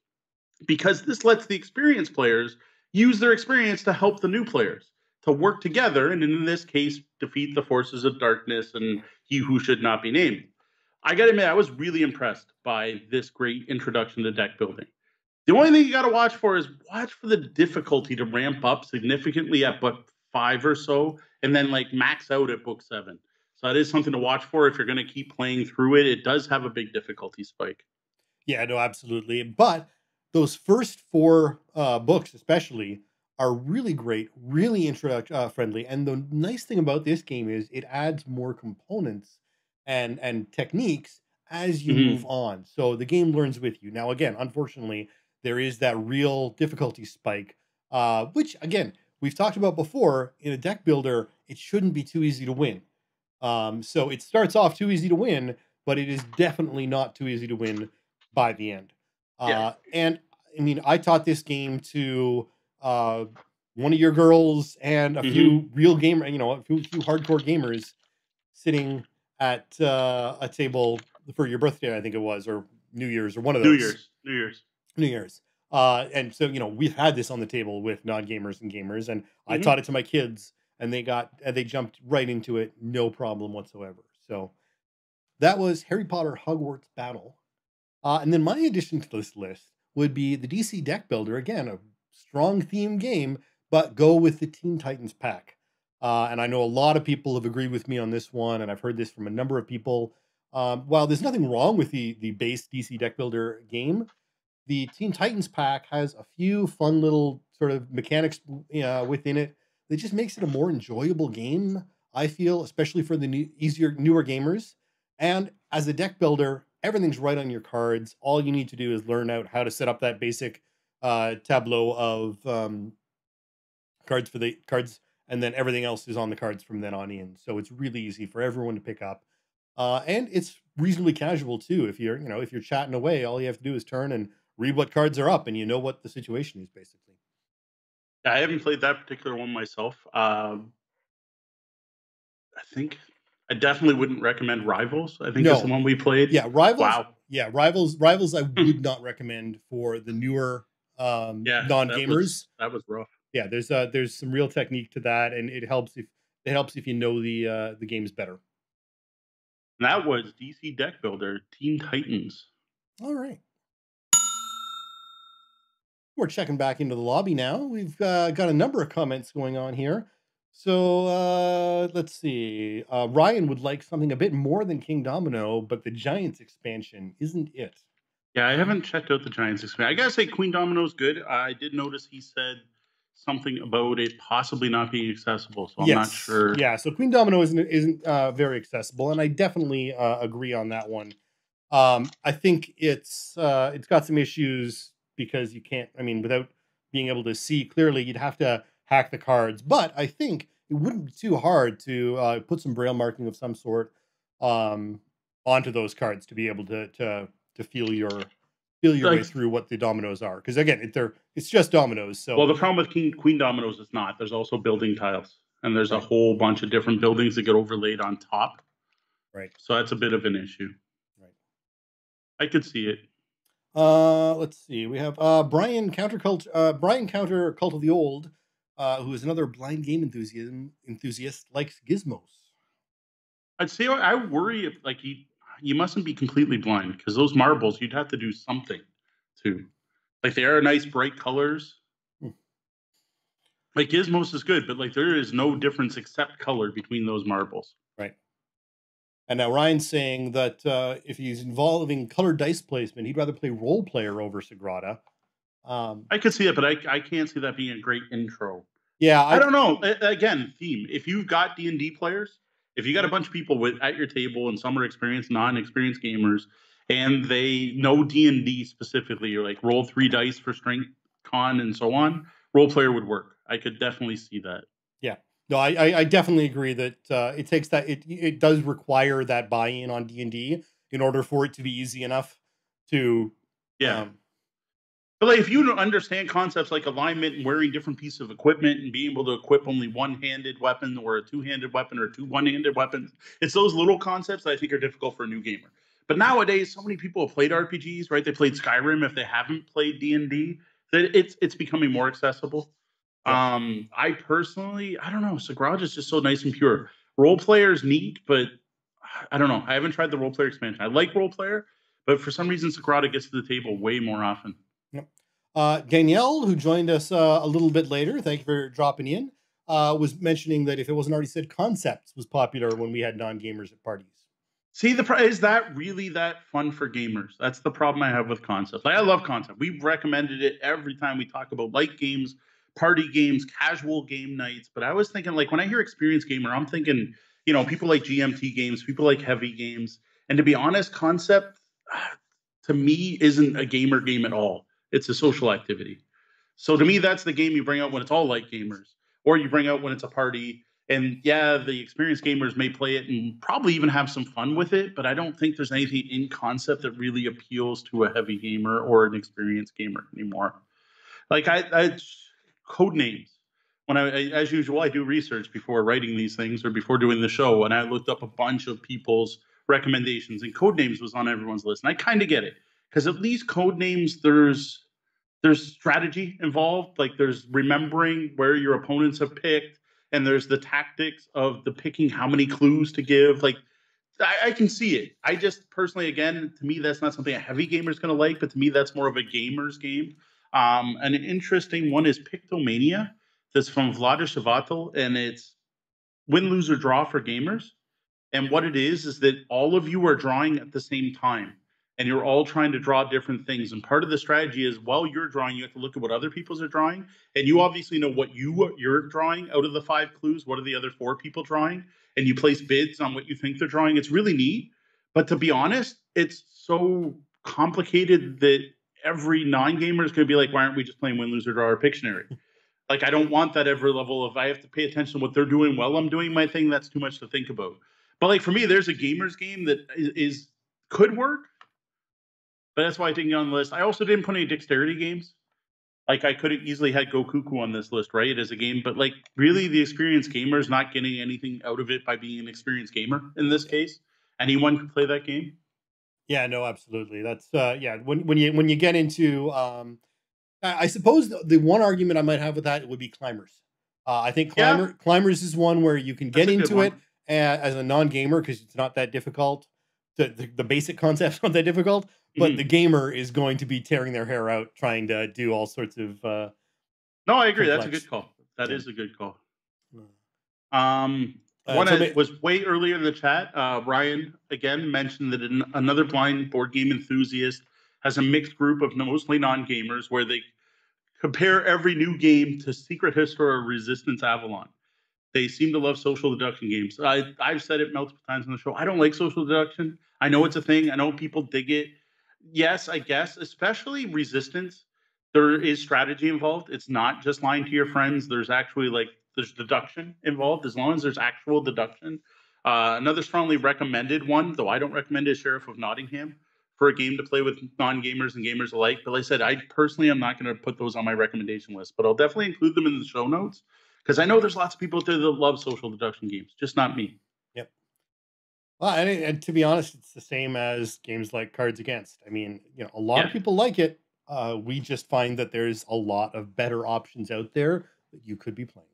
Because this lets the experienced players use their experience to help the new players to work together, and in this case, defeat the forces of darkness and he who should not be named. I gotta admit, I was really impressed by this great introduction to deck building. The only thing you got to watch for is watch for the difficulty to ramp up significantly at book five or so, and then like max out at book seven. So that is something to watch for if you're going to keep playing through it. It does have a big difficulty spike. Yeah, no, absolutely. But those first four uh, books, especially, are really great, really introduction uh, friendly. And the nice thing about this game is it adds more components and and techniques as you mm-hmm. move on. So the game learns with you. Now, again, unfortunately, there is that real difficulty spike, uh, which again we've talked about before. In a deck builder, it shouldn't be too easy to win. Um, so it starts off too easy to win, but it is definitely not too easy to win by the end. Uh, yeah. And I mean, I taught this game to uh, one of your girls and a mm-hmm. few real gamer, you know, a few, few hardcore gamers sitting at uh, a table for your birthday, I think it was, or New Year's, or one of those. New Year's, New Year's. New Year's. Uh, and so you know we've had this on the table with non-gamers and gamers, and mm-hmm. I taught it to my kids, and they got and they jumped right into it, no problem whatsoever. So that was Harry Potter Hogwarts Battle, uh, and then my addition to this list would be the DC Deck Builder. Again, a strong theme game, but go with the Teen Titans pack. Uh, and I know a lot of people have agreed with me on this one, and I've heard this from a number of people. Um, while there's nothing wrong with the the base DC Deck Builder game, the Teen Titans pack has a few fun little sort of mechanics uh, within it that just makes it a more enjoyable game. I feel, especially for the new, easier, newer gamers. And as a deck builder, everything's right on your cards. All you need to do is learn out how to set up that basic uh, tableau of um, cards for the cards, and then everything else is on the cards from then on in. So it's really easy for everyone to pick up, uh, and it's reasonably casual too. If you're, you know, if you're chatting away, all you have to do is turn and read what cards are up and you know what the situation is basically. I haven't played that particular one myself. Um, I think I definitely wouldn't recommend Rivals. I think no. that's the one we played. Yeah, Rivals. Wow. Yeah, Rivals. Rivals. I hmm. would not recommend for the newer um, yeah, non gamers. That was, that was rough. Yeah, there's uh, there's some real technique to that, and it helps if it helps if you know the uh, the games better. And that was DC Deck Builder Teen Titans. All right. We're checking back into the lobby now. We've uh, got a number of comments going on here. So uh, let's see. Uh, Ryan would like something a bit more than Kingdomino, but the Giants expansion isn't it? Yeah, I haven't checked out the Giants expansion. I gotta say, Queendomino is good. I did notice he said something about it possibly not being accessible, so I'm yes. not sure. Yeah, so Queendomino isn't isn't uh, very accessible, and I definitely uh, agree on that one. Um, I think it's uh, it's got some issues because you can't. I mean, without being able to see clearly, you'd have to hack the cards. But I think it wouldn't be too hard to uh, put some braille marking of some sort um, onto those cards to be able to to to feel your feel your way through what the dominoes are. Because again, it, they're it's just dominoes. So Well, the problem with King, Queen Dominoes is not. There's also building tiles, and there's a whole bunch of different buildings that get overlaid on top. Right. So that's a bit of an issue. Right. I could see it. Uh, let's see. We have uh, Brian Counter Cult, uh, Brian Counter Cult of the Old, uh, who is another blind game enthusiast. Enthusiast likes gizmos. I'd say I worry if like you you mustn't be completely blind because those marbles you'd have to do something to. Like they are nice bright colors. Hmm. Like Gizmos is good, but like there is no difference except color between those marbles. And now Ryan's saying that uh, if he's involving colored dice placement, he'd rather play Roll Player over Sagrada. Um, I could see it, but I I can't see that being a great intro. yeah, I, don't know. Again, theme. If you've got D and D players, if you got a bunch of people with at your table and some are experienced, non-experienced gamers, and they know D and D specifically, or like roll three dice for strength, con, and so on, Roll Player would work. I could definitely see that. No, I, I, I definitely agree that uh, it takes that it it does require that buy-in on D and D in order for it to be easy enough to Yeah. um, But like, if you don't understand concepts like alignment and wearing different pieces of equipment and being able to equip only one-handed weapon or a two-handed weapon or two one-handed weapons, it's those little concepts that I think are difficult for a new gamer. But nowadays, so many people have played RPGs, right? They played Skyrim if they haven't played D and D. That it's it's becoming more accessible. Yeah. Um, I personally, I don't know. Sagrada is just so nice and pure. Roll Player is neat, but I don't know. I haven't tried the Roll Player expansion. I like Roll Player, but for some reason, Sagrada gets to the table way more often. Uh, Danielle, who joined us uh, a little bit later, thank you for dropping in, uh, was mentioning that if it wasn't already said, concepts was popular when we had non gamers at parties. See, the pro- is that really that fun for gamers? That's the problem I have with concepts. Like, I love concept. We've recommended it every time we talk about light games, party games, casual game nights. But I was thinking, like, when I hear experience gamer, I'm thinking, you know, people like GMT games, people like heavy games. And to be honest, concept [SIGHS] to me isn't a gamer game at all. It's a social activity. So to me, that's the game you bring out when it's all light gamers, or you bring out when it's a party. And yeah, the experienced gamers may play it and probably even have some fun with it, but I don't think there's anything in concept that really appeals to a heavy gamer or an experienced gamer anymore. Like I, I Codenames. When I, I- as usual, I do research before writing these things or before doing the show, and I looked up a bunch of people's recommendations, and Codenames was on everyone's list, and I kind of get it because at least Codenames there's there's strategy involved, like there's remembering where your opponents have picked and there's the tactics of the picking how many clues to give. Like I, I can see it. I just personally, again, to me, that's not something a heavy gamer is going to like, but to me, that's more of a gamer's game. Um, an interesting one is Pictomania. That's from Vlaada Chvátil, and it's win, lose, or draw for gamers. And what it is is that all of you are drawing at the same time, and you're all trying to draw different things. And part of the strategy is while you're drawing, you have to look at what other people's are drawing, and you obviously know what you you're drawing out of the five clues. What are the other four people drawing? And you place bids on what you think they're drawing. It's really neat, but to be honest, it's so complicated that every non-gamer is going to be like, why aren't we just playing win, lose, or draw or Pictionary? [LAUGHS] like I don't want that every level of I have to pay attention to what they're doing while I'm doing my thing. That's too much to think about. But like for me, there's a gamer's game that is, is could work, but that's why I didn't get on the list. I also didn't put any dexterity games. Like I could have easily had Go Cuckoo on this list, right, as a game. But like really, the experienced gamer is not getting anything out of it by being an experienced gamer in this case. Anyone could play that game. Yeah, no, absolutely. That's uh, yeah. When when you when you get into, um, I, I suppose the, the one argument I might have with that would be climbers. Uh, I think Yeah. climbers is one where you can get into it a- as a non gamer because it's not that difficult. The, the the basic concept's [LAUGHS] aren't that difficult, but Mhm. the gamer is going to be tearing their hair out trying to do all sorts of. Uh, No, I agree. That's a good call. That Yeah. is a good call. Um, Uh, one that ma- was way earlier in the chat. Uh, Ryan again mentioned that an, another blind board game enthusiast has a mixed group of mostly non-gamers where they compare every new game to Secret History or Resistance Avalon. They seem to love social deduction games. I, I've said it multiple times on the show. I don't like social deduction. I know it's a thing. I know people dig it. Yes, I guess, especially resistance. There is strategy involved. It's not just lying to your friends. There's actually like there's deduction involved. As long as there's actual deduction. Uh, another strongly recommended one, though I don't recommend it, Sheriff of Nottingham for a game to play with non-gamers and gamers alike. But like I said, I personally am not going to put those on my recommendation list, but I'll definitely include them in the show notes because I know there's lots of people out there that love social deduction games, just not me. Yep. Well, and, and to be honest, it's the same as games like Cards Against. I mean, you know, a lot yeah. of people like it. Uh, we just find that there's a lot of better options out there that you could be playing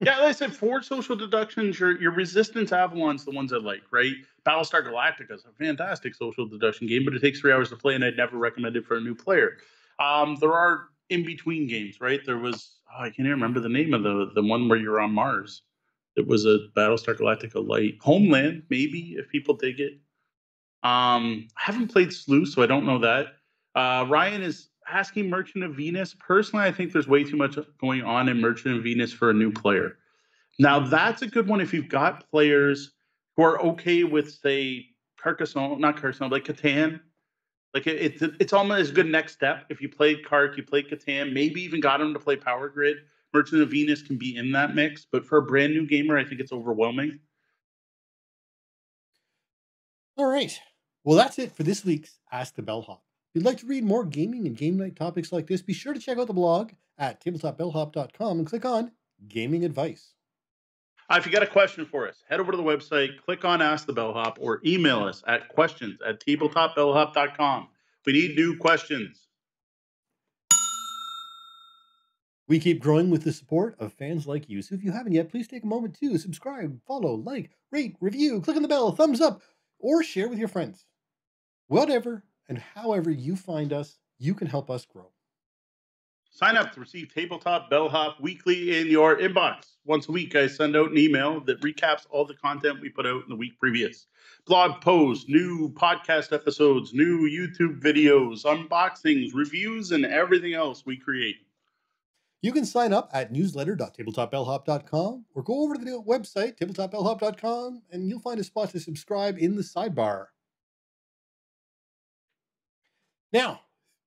yeah, like I said, for social deductions, your your Resistance Avalon's the ones I like, right? Battlestar Galactica is a fantastic social deduction game, but it takes three hours to play, and I'd never recommend it for a new player. Um, there are in between games, right? There was oh, I can't even remember the name of the the one where you're on Mars. It was a Battlestar Galactica light Homeland, maybe if people dig it. Um, I haven't played Sleuth, so I don't know that. Uh, Ryan is asking Merchant of Venus. Personally, I think there's way too much going on in Merchant of Venus for a new player. Now, that's a good one if you've got players who are okay with, say, Carcassonne, not Carcassonne, like Catan. Like it, it's it's almost a good next step. If you played Carc, you played Catan, maybe even got them to play Power Grid. Merchant of Venus can be in that mix, but for a brand new gamer, I think it's overwhelming. All right. Well, that's it for this week's Ask the Bellhop. If you'd like to read more gaming and game night topics like this, be sure to check out the blog at tabletopbellhop.com and click on Gaming Advice. Uh, if you got a question for us, head over to the website, click on Ask the Bellhop, or email us at questions at tabletopbellhop.com. We need new questions. We keep growing with the support of fans like you. So if you haven't yet, please take a moment to subscribe, follow, like, rate, review, click on the bell, thumbs up, or share with your friends. Whatever and however you find us, you can help us grow. Sign up to receive Tabletop Bellhop weekly in your inbox. Once a week, I send out an email that recaps all the content we put out in the week previous blog posts, new podcast episodes, new YouTube videos, unboxings, reviews, and everything else we create. You can sign up at newsletter.tabletopbellhop.com or go over to the website, tabletopbellhop.com, and you'll find a spot to subscribe in the sidebar. Now,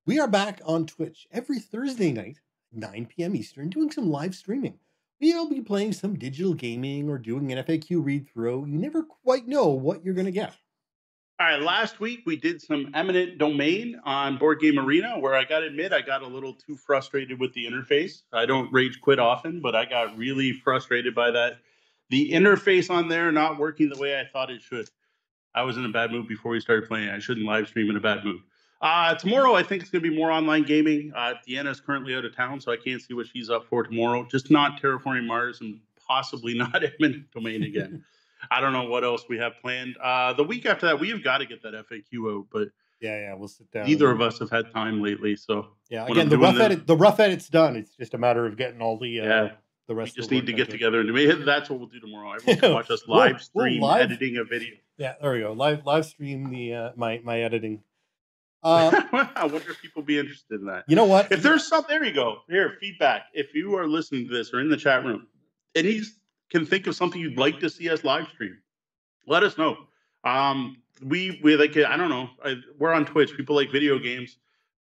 we are back on Twitch every Thursday night, 9 p.m. Eastern, doing some live streaming. We'll be playing some digital gaming or doing an FAQ read through. You never quite know what you're going to get. All right, last week we did some eminent domain on Board Game Arena where I got to admit I got a little too frustrated with the interface. I don't rage quit often, but I got really frustrated by that. The interface on there not working the way I thought it should. I was in a bad mood before we started playing. I shouldn't live stream in a bad mood. Uh, tomorrow, I think it's going to be more online gaming. Uh, Deanna is currently out of town, so I can't see what she's up for tomorrow. Just not Terraforming Mars and possibly [LAUGHS] not Eminent Domain again. I don't know what else we have planned. Uh, the week after that, we have got to get that FAQ out, but yeah, yeah, we'll sit down. Neither of us have had time lately, so yeah. Again, the rough edit, the rough edit's done. It's just a matter of getting all the uh, yeah. The rest we just need to get together and do [LAUGHS] That's what we'll do tomorrow. Everyone [LAUGHS] can watch us live stream we'll live, editing a video. Yeah, there we go. Live live stream the uh, my my editing uh, [LAUGHS] I wonder if people be interested in that. You know what? If there's some, there you go. Here, feedback. If you are listening to this or in the chat room, and you can think of something you'd like to see us live stream, let us know. Um, we we like I don't know. I, we're on Twitch. People like video games.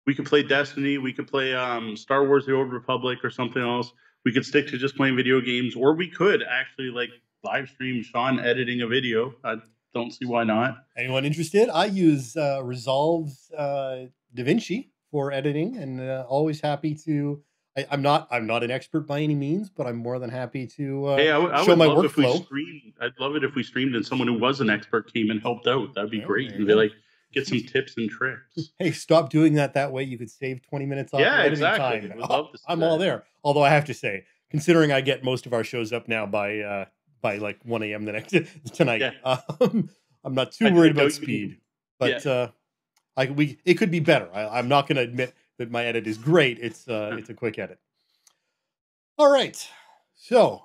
We could play Destiny. We could play um, Star Wars: The Old Republic or something else. We could stick to just playing video games, or we could actually like live stream Sean editing a video. I'd don't see why not. Anyone interested? I use uh, Resolve uh, DaVinci for editing, and uh, always happy to. I, am not. I'm not an expert by any means, but I'm more than happy to uh, hey, I, w- I show my love workflow. If we streamed, I'd love it if we streamed and someone who was an expert came and helped out. That'd be yeah, great. And be like, get some tips and tricks. [LAUGHS] Hey, stop doing that. That way, you could save 20 minutes off. Yeah, exactly. Time. [LAUGHS] I'm all there. Although I have to say, considering I get most of our shows up now by uh, by like 1 a.m. the next [LAUGHS] tonight. Yeah. Um, I'm not too worried about speed, but yeah. uh, I we it could be better. I, am not going to admit that my edit is great. It's uh, it's a quick edit. All right, so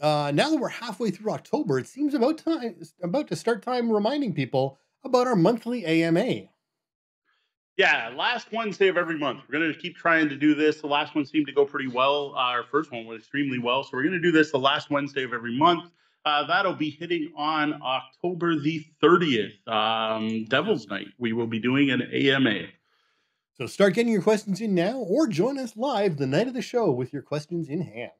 uh, now that we're halfway through October, it seems about time about to start time reminding people about our monthly AMA. Yeah, last Wednesday of every month. We're going to keep trying to do this. The last one seemed to go pretty well. Uh, our first one went extremely well. So we're going to do this the last Wednesday of every month. Uh, that'll be hitting on October the 30th, um, Devil's Night. We will be doing an AMA. So start getting your questions in now or join us live the night of the show with your questions in hand.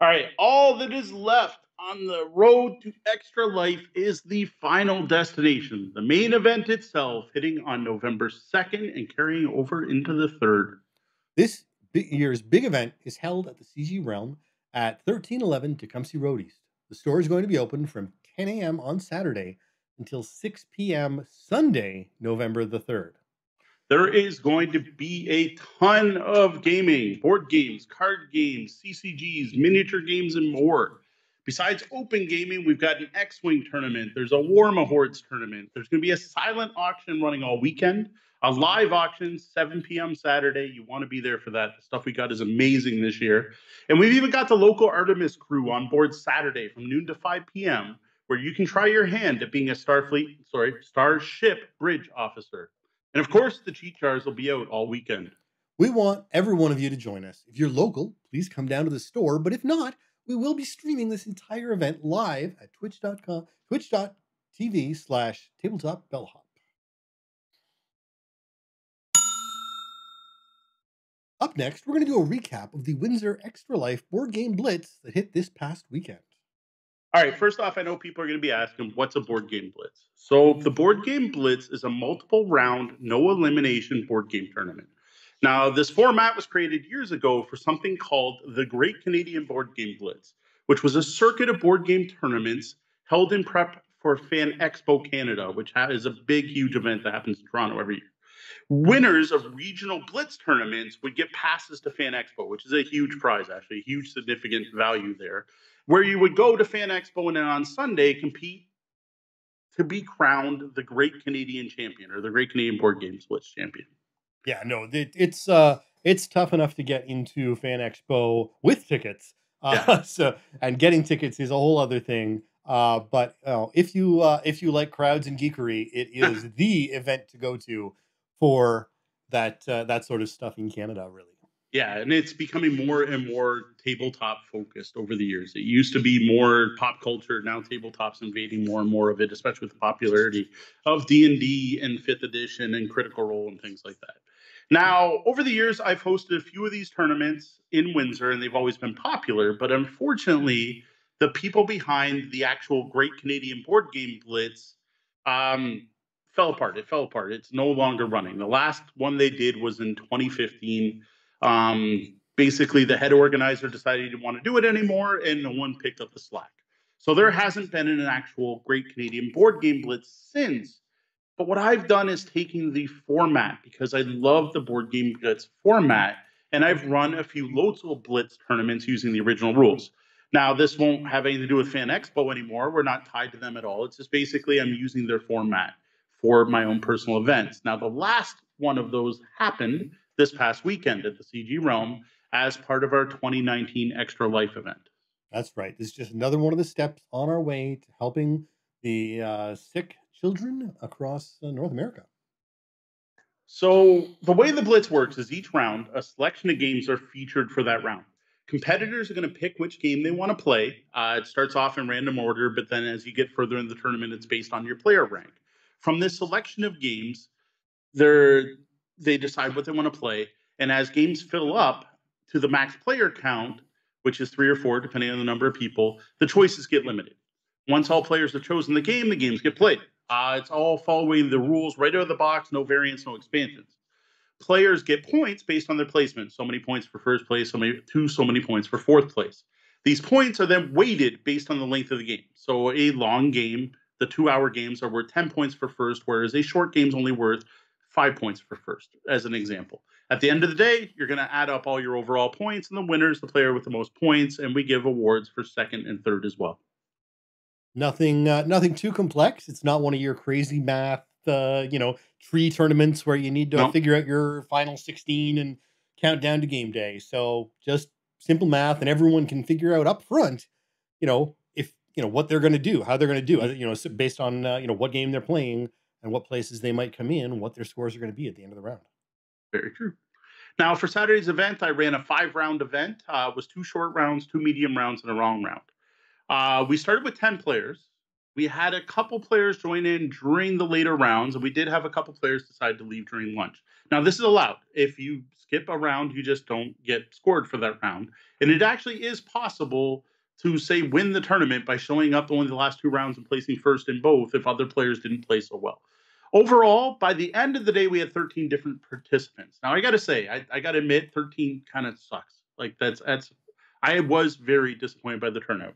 All right, all that is left on the road to extra life is the final destination, the main event itself, hitting on November 2nd and carrying over into the 3rd. This year's big event is held at the CG Realm at 1311 Tecumseh Road East. The store is going to be open from 10 a.m. on Saturday until 6 p.m. Sunday, November the 3rd. There is going to be a ton of gaming, board games, card games, CCGs, miniature games, and more. Besides open gaming, we've got an X Wing tournament. There's a War Warmahordes tournament. There's going to be a silent auction running all weekend, a live auction, 7 p.m. Saturday. You want to be there for that. The stuff we got is amazing this year. And we've even got the local Artemis crew on board Saturday from noon to 5 p.m., where you can try your hand at being a Starfleet, sorry, Starship Bridge officer. And of course, the cheat jars will be out all weekend. We want every one of you to join us. If you're local, please come down to the store. But if not, we will be streaming this entire event live at twitch.com, twitch.tv slash tabletop bellhop. Up next, we're going to do a recap of the Windsor Extra Life board game blitz that hit this past weekend. All right, first off, I know people are going to be asking, what's a board game blitz? So, the board game blitz is a multiple round, no elimination board game tournament. Now, this format was created years ago for something called the Great Canadian Board Game Blitz, which was a circuit of board game tournaments held in prep for Fan Expo Canada, which is a big, huge event that happens in Toronto every year. Winners of regional blitz tournaments would get passes to Fan Expo, which is a huge prize, actually, a huge significant value there, where you would go to Fan Expo and then on Sunday compete to be crowned the Great Canadian Champion or the Great Canadian Board Games Blitz Champion. Yeah, no, it, it's uh, it's tough enough to get into Fan Expo with tickets. Uh, yeah. [LAUGHS] so and getting tickets is a whole other thing. Uh, but uh, if you uh, if you like crowds and geekery, it [LAUGHS] is the event to go to for that uh, that sort of stuff in Canada. Really. Yeah, and it's becoming more and more tabletop focused over the years. It used to be more pop culture. Now tabletop's invading more and more of it, especially with the popularity of D and D and Fifth Edition and Critical Role and things like that. Now, over the years, I've hosted a few of these tournaments in Windsor, and they've always been popular. But unfortunately, the people behind the actual Great Canadian Board Game Blitz um, fell apart. It fell apart. It's no longer running. The last one they did was in 2015. Um, basically, the head organizer decided he didn't want to do it anymore, and no one picked up the slack. So there hasn't been an actual Great Canadian Board Game Blitz since. But what I've done is taking the format because I love the board game blitz format, and I've run a few local blitz tournaments using the original rules. Now, this won't have anything to do with Fan Expo anymore. We're not tied to them at all. It's just basically I'm using their format for my own personal events. Now, the last one of those happened this past weekend at the CG Realm as part of our 2019 Extra Life event. That's right. This is just another one of the steps on our way to helping the uh, sick children across uh, North America. So, the way the Blitz works is each round, a selection of games are featured for that round. Competitors are going to pick which game they want to play. Uh, it starts off in random order, but then as you get further in the tournament, it's based on your player rank. From this selection of games, they they decide what they want to play, and as games fill up to the max player count, which is three or four, depending on the number of people, the choices get limited. Once all players have chosen the game, the games get played. Uh, it's all following the rules right out of the box, no variants, no expansions. Players get points based on their placement. So many points for first place, so many two, so many points for fourth place. These points are then weighted based on the length of the game. So a long game, the two-hour games are worth 10 points for first, whereas a short game is only worth five points for first, as an example. At the end of the day, you're going to add up all your overall points, and the winner is the player with the most points, and we give awards for second and third as well. Nothing, uh, nothing too complex. It's not one of your crazy math, uh, you know, tree tournaments where you need to no. figure out your final sixteen and count down to game day. So just simple math, and everyone can figure out up front. You know, if you know what they're going to do, how they're going to do, uh, you know, based on uh, you know what game they're playing and what places they might come in, what their scores are going to be at the end of the round. Very true. Now, for Saturday's event, I ran a five round event. Uh, was two short rounds, two medium rounds, and a long round. Uh, we started with 10 players. We had a couple players join in during the later rounds, and we did have a couple players decide to leave during lunch. Now, this is allowed. If you skip a round, you just don't get scored for that round. And it actually is possible to, say, win the tournament by showing up only the last two rounds and placing first in both if other players didn't play so well. Overall, by the end of the day, we had 13 different participants. Now, I got to say, I, I got to admit, 13 kind of sucks. Like, that's, that's, I was very disappointed by the turnout.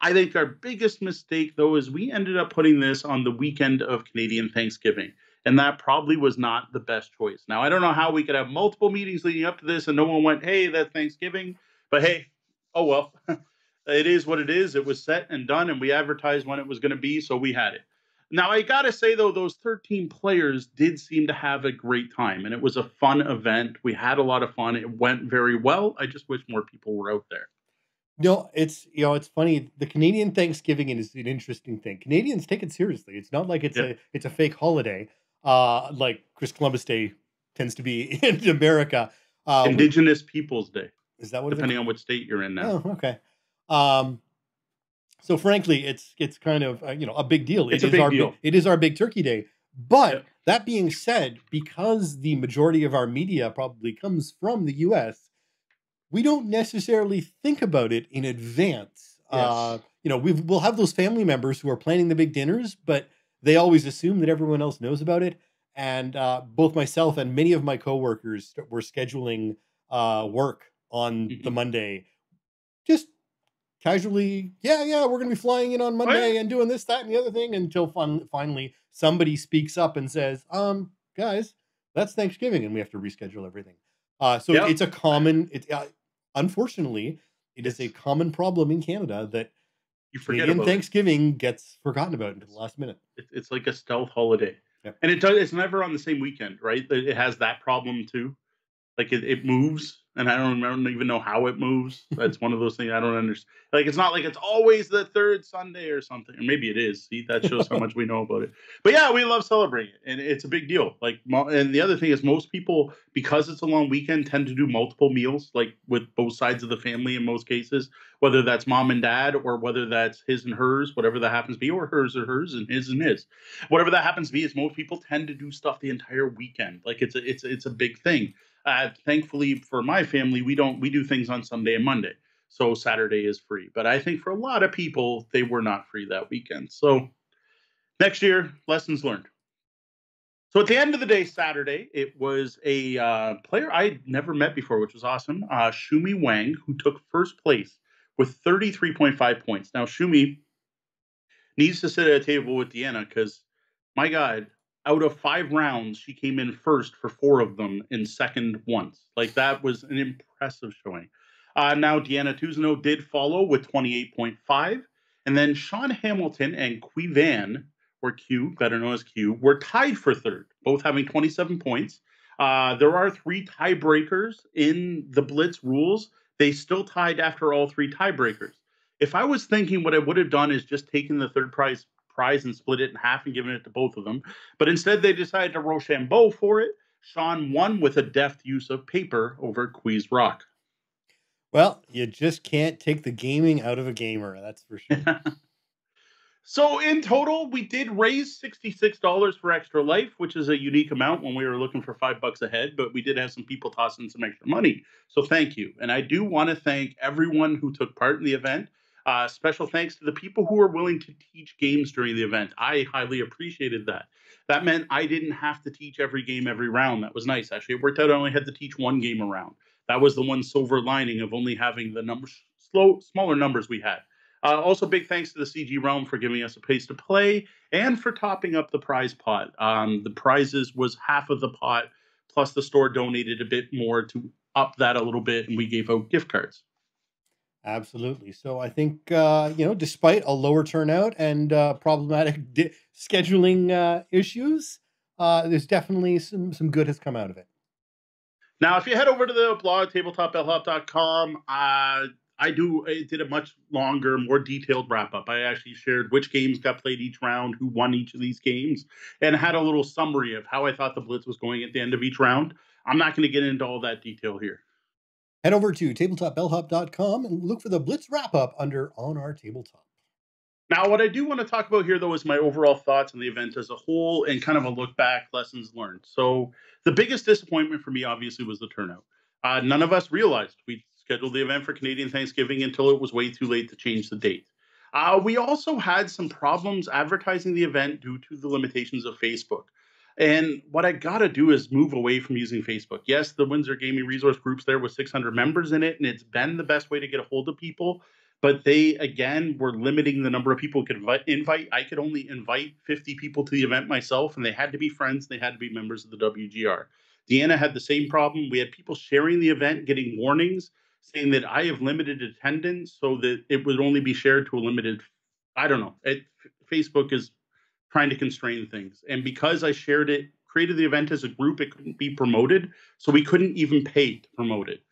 I think our biggest mistake, though, is we ended up putting this on the weekend of Canadian Thanksgiving. And that probably was not the best choice. Now, I don't know how we could have multiple meetings leading up to this and no one went, hey, that's Thanksgiving. But hey, oh well. [LAUGHS] it is what it is. It was set and done, and we advertised when it was going to be, so we had it. Now, I got to say, though, those 13 players did seem to have a great time, and it was a fun event. We had a lot of fun. It went very well. I just wish more people were out there. No, it's you know it's funny. The Canadian Thanksgiving is an interesting thing. Canadians take it seriously. It's not like it's a it's a fake holiday. Uh, like Chris Columbus Day tends to be [LAUGHS] in America. Uh, Indigenous Peoples Day. Is that what? Depending on what state you're in now. Oh, okay. Um, so frankly, it's it's kind of uh, you know a big deal. It's it a big our deal. it is our big Turkey Day. But that being said, because the majority of our media probably comes from the U.S we don't necessarily think about it in advance. Yes. Uh, you know, we will have those family members who are planning the big dinners, but they always assume that everyone else knows about it. And uh, both myself and many of my coworkers were scheduling uh, work on mm-hmm. the Monday, just casually. Yeah, yeah, we're going to be flying in on Monday and doing this, that, and the other thing until fun- finally somebody speaks up and says, "Um, guys, that's Thanksgiving, and we have to reschedule everything." Uh, so yep. it's a common. It uh, unfortunately it is a common problem in Canada that you forget Canadian about Thanksgiving it. gets forgotten about until the last minute. It's like a stealth holiday, yep. and it does. It's never on the same weekend, right? It has that problem too. Like it, it moves and I don't, I don't even know how it moves. [LAUGHS] That's one of those things I don't understand. Like it's not like it's always the third Sunday or something, or maybe it is. See, that shows how [LAUGHS] much we know about it. But yeah, we love celebrating it, and it's a big deal. Like, and the other thing is, most people, because it's a long weekend, tend to do multiple meals, like with both sides of the family in most cases, whether that's mom and dad or whether that's his and hers, whatever that happens to be, or hers or hers and his and his, whatever that happens to be. Is most people tend to do stuff the entire weekend. Like it's a it's it's a big thing. Uh, thankfully for my family, we don't we do things on Sunday and Monday, so Saturday is free. But I think for a lot of people, they were not free that weekend. So next year, lessons learned. So at the end of the day, Saturday, it was a uh, player I had never met before, which was awesome. Uh, Shumi Wang, who took first place with 33.5 points. Now, Shumi needs to sit at a table with Deanna because, my God, out of five rounds, she came in first for four of them and second once. Like that was an impressive showing. Uh, now, Deanna Tuzano did follow with 28.5. And then Sean Hamilton and Qui Van, or Q, better known as Q, were tied for third, both having 27 points. Uh, there are three tiebreakers in the Blitz rules. They still tied after all three tiebreakers. If I was thinking what I would have done is just taken the third prize prize and split it in half and given it to both of them. But instead, they decided to Rochambeau for it. Sean won with a deft use of paper over Quiz Rock. Well, you just can't take the gaming out of a gamer. That's for sure. [LAUGHS] so, in total, we did raise $66 for Extra Life, which is a unique amount when we were looking for five bucks a head, but we did have some people tossing some extra money. So, thank you. And I do want to thank everyone who took part in the event. Uh, special thanks to the people who were willing to teach games during the event. I highly appreciated that. That meant I didn't have to teach every game every round. That was nice. Actually, it worked out. I only had to teach one game around. That was the one silver lining of only having the numbers slow, smaller numbers we had. Uh, also, big thanks to the CG Realm for giving us a place to play and for topping up the prize pot. Um, the prizes was half of the pot, plus the store donated a bit more to up that a little bit, and we gave out gift cards. Absolutely. So I think uh, you know, despite a lower turnout and uh, problematic [LAUGHS] di- scheduling uh, issues, uh, there's definitely some some good has come out of it. Now, if you head over to the blog tabletopbellhop.com, uh, I do I did a much longer, more detailed wrap up. I actually shared which games got played each round, who won each of these games, and had a little summary of how I thought the Blitz was going at the end of each round. I'm not going to get into all that detail here. Head over to tabletopbellhop.com and look for the Blitz wrap up under On Our Tabletop. Now, what I do want to talk about here, though, is my overall thoughts on the event as a whole and kind of a look back, lessons learned. So, the biggest disappointment for me, obviously, was the turnout. Uh, none of us realized we scheduled the event for Canadian Thanksgiving until it was way too late to change the date. Uh, we also had some problems advertising the event due to the limitations of Facebook. And what I got to do is move away from using Facebook. Yes, the Windsor Gaming Resource Group's there with 600 members in it, and it's been the best way to get a hold of people. But they, again, were limiting the number of people could invite. I could only invite 50 people to the event myself, and they had to be friends. They had to be members of the WGR. Deanna had the same problem. We had people sharing the event, getting warnings saying that I have limited attendance so that it would only be shared to a limited. I don't know. It, Facebook is trying to constrain things, and because I shared it, created the event as a group, it couldn't be promoted, so we couldn't even pay to promote it.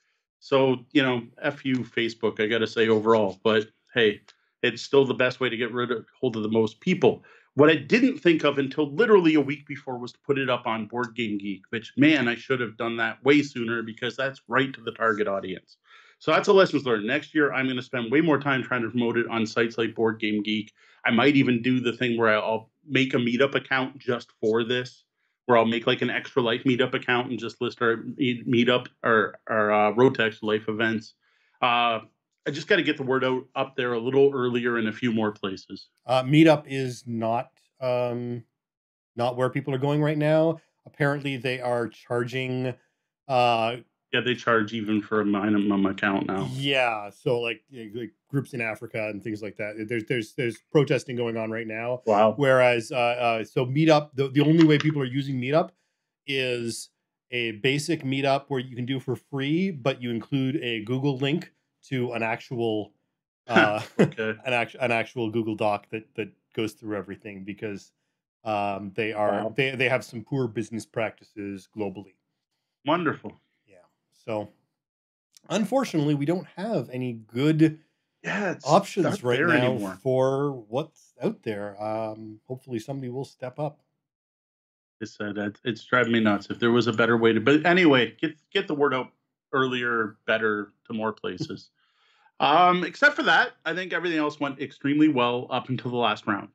So you know, f you Facebook. I got to say overall, but hey, it's still the best way to get rid of hold of the most people. What I didn't think of until literally a week before was to put it up on Board Game Geek, which man, I should have done that way sooner because that's right to the target audience. So that's a lessons learned. Next year, I'm going to spend way more time trying to promote it on sites like Board Game Geek. I might even do the thing where I'll make a meetup account just for this, where I'll make like an extra life meetup account and just list our meetup or our uh, Extra life events. Uh, I just got to get the word out up there a little earlier in a few more places. Uh, meetup is not um, not where people are going right now. Apparently, they are charging uh, yeah, they charge even for a minimum account now. Yeah, so like, like groups in Africa and things like that. There's there's there's protesting going on right now. Wow. Whereas, uh, uh, so Meetup, the, the only way people are using Meetup is a basic Meetup where you can do for free, but you include a Google link to an actual [LAUGHS] uh, okay. [LAUGHS] an actual an actual Google Doc that that goes through everything because um, they are wow. they they have some poor business practices globally. Wonderful. So, unfortunately, we don't have any good yeah, options right now anymore. for what's out there. Um, hopefully, somebody will step up. I said it's, it's driving me nuts. If there was a better way to, but anyway, get get the word out earlier, better to more places. um, except for that, I think everything else went extremely well up until the last round.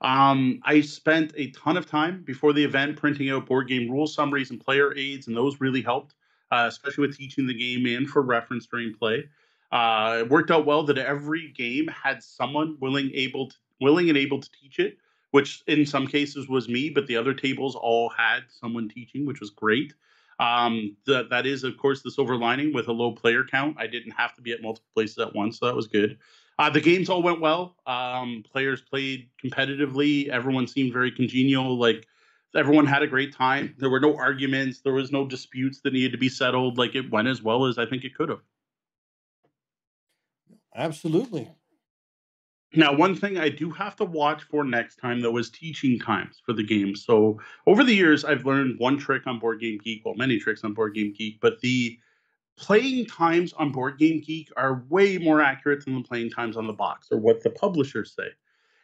Um, I spent a ton of time before the event printing out board game rule summaries and player aids, and those really helped uh, especially with teaching the game and for reference during play. Uh, it worked out well that every game had someone willing able to willing and able to teach it, which in some cases was me, but the other tables all had someone teaching, which was great. Um, that is, of course, the silver lining with a low player count. I didn't have to be at multiple places at once, so that was good. Uh, the games all went well. Um, players played competitively. Everyone seemed very congenial. Like everyone had a great time. There were no arguments. There was no disputes that needed to be settled. Like it went as well as I think it could have. Absolutely. Now, one thing I do have to watch for next time, though, is teaching times for the game. So, over the years, I've learned one trick on Board Game Geek, well, many tricks on Board Game Geek, but the playing times on Board Game Geek are way more accurate than the playing times on the box or what the publishers say.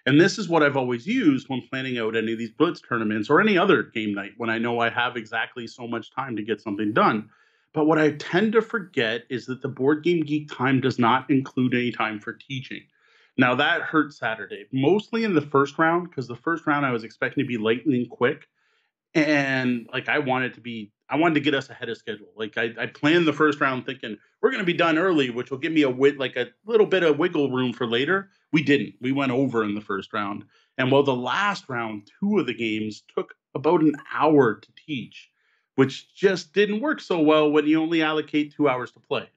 And this is what I've always used when planning out any of these blitz tournaments or any other game night when I know I have exactly so much time to get something done. But what I tend to forget is that the board game geek time does not include any time for teaching. Now that hurt Saturday, mostly in the first round, because the first round I was expecting to be lightning quick. And like I wanted to be I wanted to get us ahead of schedule. Like I, I planned the first round thinking we're going to be done early, which will give me a wit like a little bit of wiggle room for later. We didn't. We went over in the first round. And while the last round, two of the games took about an hour to teach, which just didn't work so well when you only allocate two hours to play.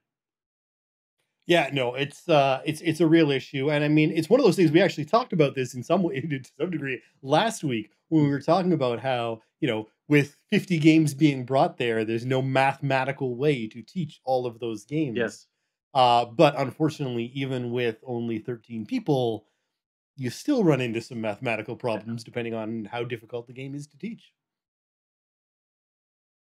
Yeah, no, it's uh, it's it's a real issue, and I mean, it's one of those things. We actually talked about this in some way, [LAUGHS] to some degree, last week when we were talking about how you know with 50 games being brought there, there's no mathematical way to teach all of those games. Yes. Uh, but unfortunately, even with only 13 people, you still run into some mathematical problems depending on how difficult the game is to teach.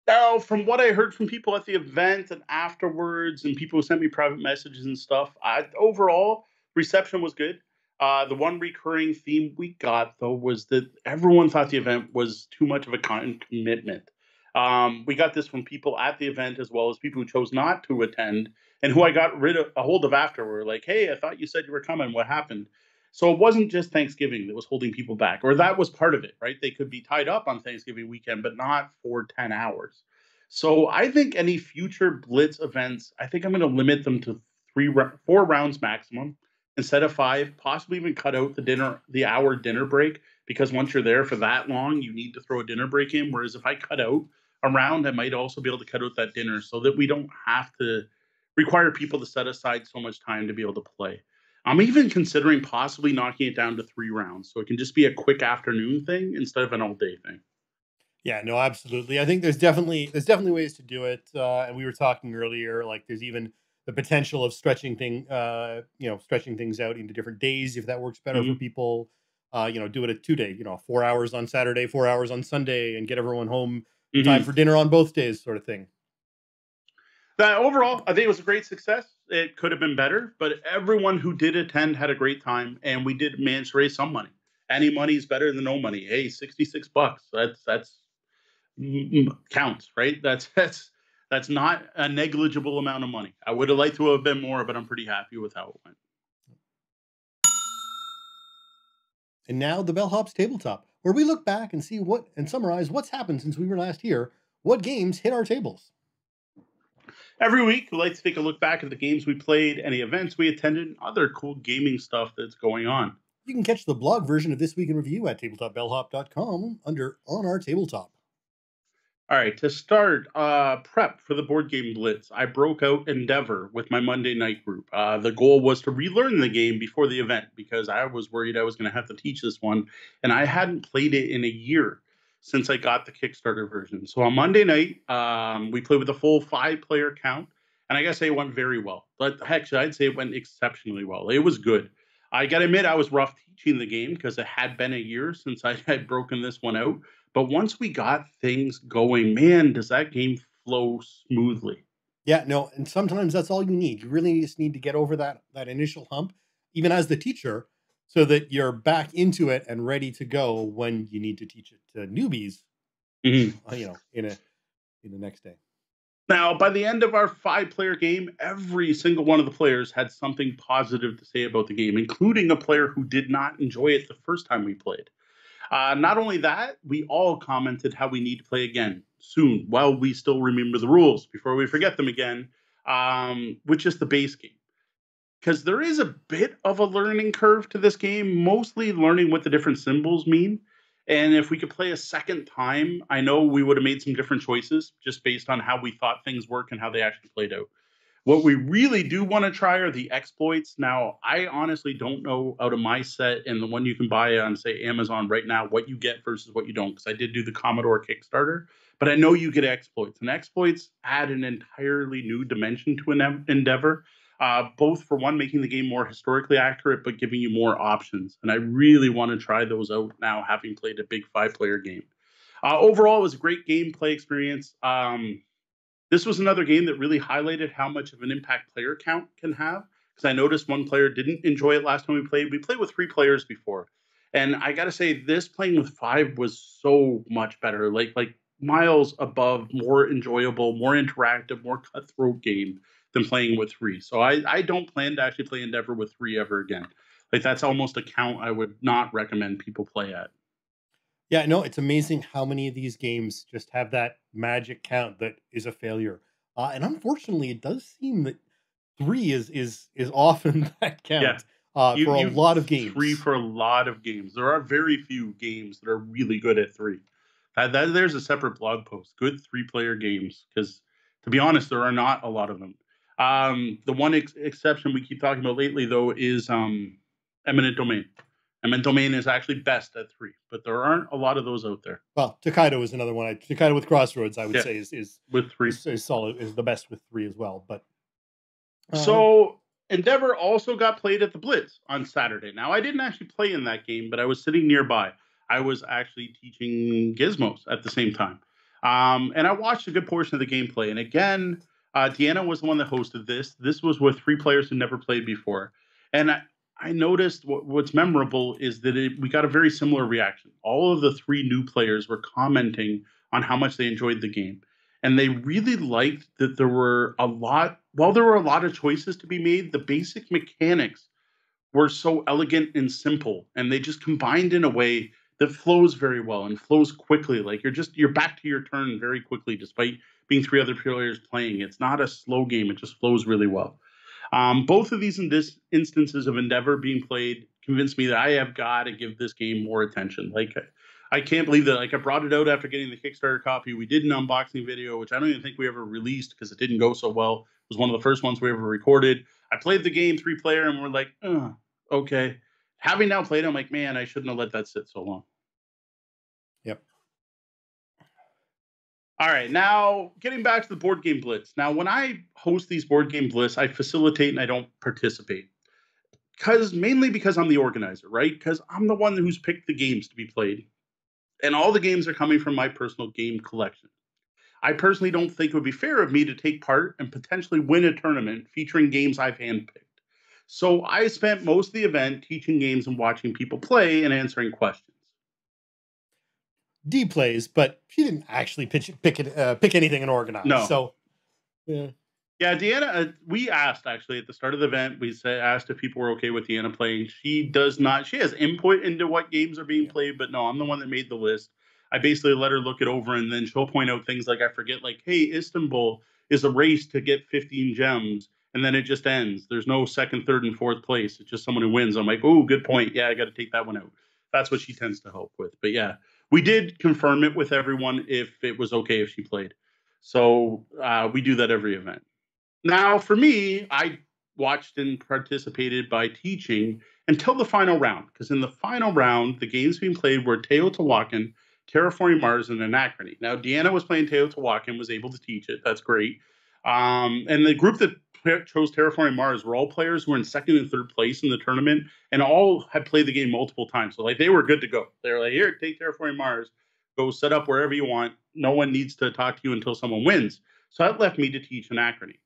Now, from what I heard from people at the event and afterwards, and people who sent me private messages and stuff, I, overall reception was good. Uh, the one recurring theme we got though was that everyone thought the event was too much of a con- commitment. Um, we got this from people at the event as well as people who chose not to attend and who I got rid of a hold of after We were like, "Hey, I thought you said you were coming. What happened?" So it wasn't just Thanksgiving that was holding people back, or that was part of it, right? They could be tied up on Thanksgiving weekend, but not for 10 hours. So I think any future Blitz events, I think I'm going to limit them to three, four rounds maximum instead of five. Possibly even cut out the dinner, the hour dinner break, because once you're there for that long, you need to throw a dinner break in. Whereas if I cut out a round, I might also be able to cut out that dinner so that we don't have to require people to set aside so much time to be able to play. I'm even considering possibly knocking it down to three rounds so it can just be a quick afternoon thing instead of an all day thing. Yeah, no, absolutely. I think there's definitely there's definitely ways to do it, uh, and we were talking earlier. Like, there's even the potential of stretching thing, uh, you know, stretching things out into different days if that works better mm-hmm. for people. Uh, you know, do it a two day, you know, four hours on Saturday, four hours on Sunday, and get everyone home mm-hmm. time for dinner on both days, sort of thing. That overall, I think it was a great success. It could have been better, but everyone who did attend had a great time, and we did manage to raise some money. Any money is better than no money. Hey, sixty-six bucks. That's that's counts, right? That's [LAUGHS] that's that's not a negligible amount of money. I would have liked to have been more, but I'm pretty happy with how it went. And now the Bellhop's tabletop, where we look back and see what and summarize what's happened since we were last here. What games hit our tables? Every week, we like to take a look back at the games we played, any events we attended, and other cool gaming stuff that's going on. You can catch the blog version of This Week in Review at tabletopbellhop.com under On Our Tabletop. All right, to start, uh, prep for the board game Blitz. I broke out Endeavor with my Monday night group. Uh, the goal was to relearn the game before the event because I was worried I was going to have to teach this one, and I hadn't played it in a year since I got the Kickstarter version. So on Monday night, um, we played with a full five player count, and I guess it went very well. But heck, I'd say it went exceptionally well. It was good. I gotta admit, I was rough teaching the game because it had been a year since I [LAUGHS] had broken this one out. But once we got things going, man, does that game flow smoothly? Yeah, no, and sometimes that's all you need. You really just need to get over that that initial hump, even as the teacher, so that you're back into it and ready to go when you need to teach it to newbies. Mm-hmm. Uh, you know, in a in the next day. Now, by the end of our five player game, every single one of the players had something positive to say about the game, including a player who did not enjoy it the first time we played. Uh, not only that, we all commented how we need to play again soon while we still remember the rules before we forget them again, um, which is the base game because there is a bit of a learning curve to this game, mostly learning what the different symbols mean. And if we could play a second time, I know we would have made some different choices just based on how we thought things work and how they actually played out. What we really do want to try are the exploits. Now, I honestly don't know out of my set and the one you can buy on, say, Amazon right now, what you get versus what you don't, because I did do the Commodore Kickstarter, but I know you get exploits. And exploits add an entirely new dimension to an endeavor uh, both for one, making the game more historically accurate, but giving you more options. And I really want to try those out now, having played a big five player game. Uh, overall, it was a great gameplay experience. Um, this was another game that really highlighted how much of an impact player count can have. Because I noticed one player didn't enjoy it last time we played. We played with three players before, and I got to say, this playing with five was so much better. Like like miles above, more enjoyable, more interactive, more cutthroat game than playing with three. So I, I don't plan to actually play Endeavor with three ever again. Like that's almost a count I would not recommend people play at. Yeah, no, it's amazing how many of these games just have that magic count that is a failure. Uh, and unfortunately, it does seem that three is is is often [LAUGHS] that count yeah. uh, you, for a lot of games. Three for a lot of games. There are very few games that are really good at three. That, that there's a separate blog post. Good three player games because to be honest, there are not a lot of them. Um, the one ex- exception we keep talking about lately, though, is um, eminent domain. Eminent domain is actually best at three, but there aren't a lot of those out there. Well, Tokaido is another one. I, Tokaido with Crossroads, I would yeah. say, is, is with three is, is, solid is the best with three as well. But uh, so Endeavor also got played at the Blitz on Saturday. Now I didn't actually play in that game, but I was sitting nearby. I was actually teaching Gizmos at the same time. Um, and I watched a good portion of the gameplay. And again, uh, Deanna was the one that hosted this. This was with three players who never played before. And I, I noticed what, what's memorable is that it, we got a very similar reaction. All of the three new players were commenting on how much they enjoyed the game. And they really liked that there were a lot, while there were a lot of choices to be made, the basic mechanics were so elegant and simple. And they just combined in a way that flows very well and flows quickly. Like you're just, you're back to your turn very quickly, despite being three other players playing. It's not a slow game, it just flows really well. Um, both of these in this instances of Endeavor being played convinced me that I have got to give this game more attention. Like I can't believe that like I brought it out after getting the Kickstarter copy. We did an unboxing video, which I don't even think we ever released because it didn't go so well. It was one of the first ones we ever recorded. I played the game three player and we're like, okay. Having now played, it, I'm like, man, I shouldn't have let that sit so long. All right, now getting back to the board game blitz. Now, when I host these board game blitz, I facilitate and I don't participate. Because mainly because I'm the organizer, right? Because I'm the one who's picked the games to be played. And all the games are coming from my personal game collection. I personally don't think it would be fair of me to take part and potentially win a tournament featuring games I've handpicked. So I spent most of the event teaching games and watching people play and answering questions. D plays, but she didn't actually pitch, pick it, uh, pick anything and organize. No. So, yeah. Yeah, Deanna, uh, we asked actually at the start of the event, we said, asked if people were okay with Deanna playing. She does not, she has input into what games are being played, but no, I'm the one that made the list. I basically let her look it over and then she'll point out things like I forget, like, hey, Istanbul is a race to get 15 gems and then it just ends. There's no second, third, and fourth place. It's just someone who wins. I'm like, oh, good point. Yeah, I got to take that one out. That's what she tends to help with. But yeah, we did confirm it with everyone if it was okay if she played. So uh, we do that every event. Now, for me, I watched and participated by teaching until the final round, because in the final round, the games being played were Teotihuacan, Terraforming Mars, and Anachrony. Now, Deanna was playing Teotihuacan, was able to teach it. That's great. Um, and the group that chose Terraforming Mars were all players who were in second and third place in the tournament, and all had played the game multiple times. So like they were good to go. They were like, here, take Terraforming Mars, go set up wherever you want. No one needs to talk to you until someone wins. So that left me to teach Anachrony.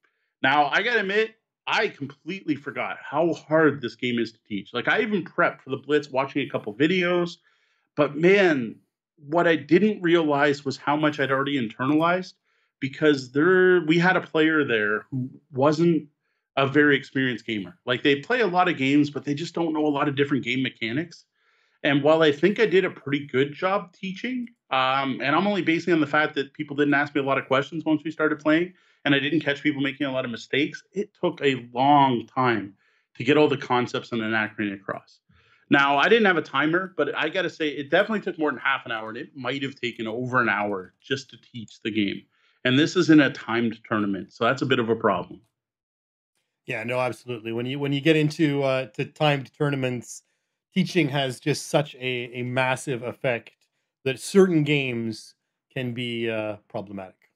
Now I gotta admit, I completely forgot how hard this game is to teach. Like I even prepped for the Blitz, watching a couple videos, but man, what I didn't realize was how much I'd already internalized because there we had a player there who wasn't a very experienced gamer. Like they play a lot of games, but they just don't know a lot of different game mechanics. And while I think I did a pretty good job teaching, um, and I'm only basing on the fact that people didn't ask me a lot of questions once we started playing, and I didn't catch people making a lot of mistakes, it took a long time to get all the concepts and Anachrony across. Now, I didn't have a timer, but I got to say, it definitely took more than half an hour, and it might have taken over an hour just to teach the game and this is in a timed tournament, so that's a bit of a problem. Yeah, no, absolutely. When you when you get into uh, to timed tournaments, teaching has just such a, a massive effect that certain games can be uh, problematic.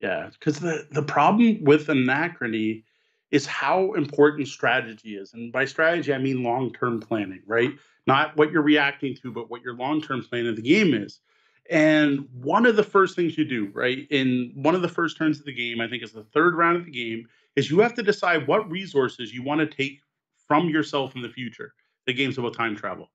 Yeah, because the the problem with anachrony is how important strategy is, and by strategy I mean long term planning, right? Not what you're reacting to, but what your long term plan of the game is. And one of the first things you do, right, in one of the first turns of the game, I think is the third round of the game, is you have to decide what resources you want to take from yourself in the future. The game's about time travel.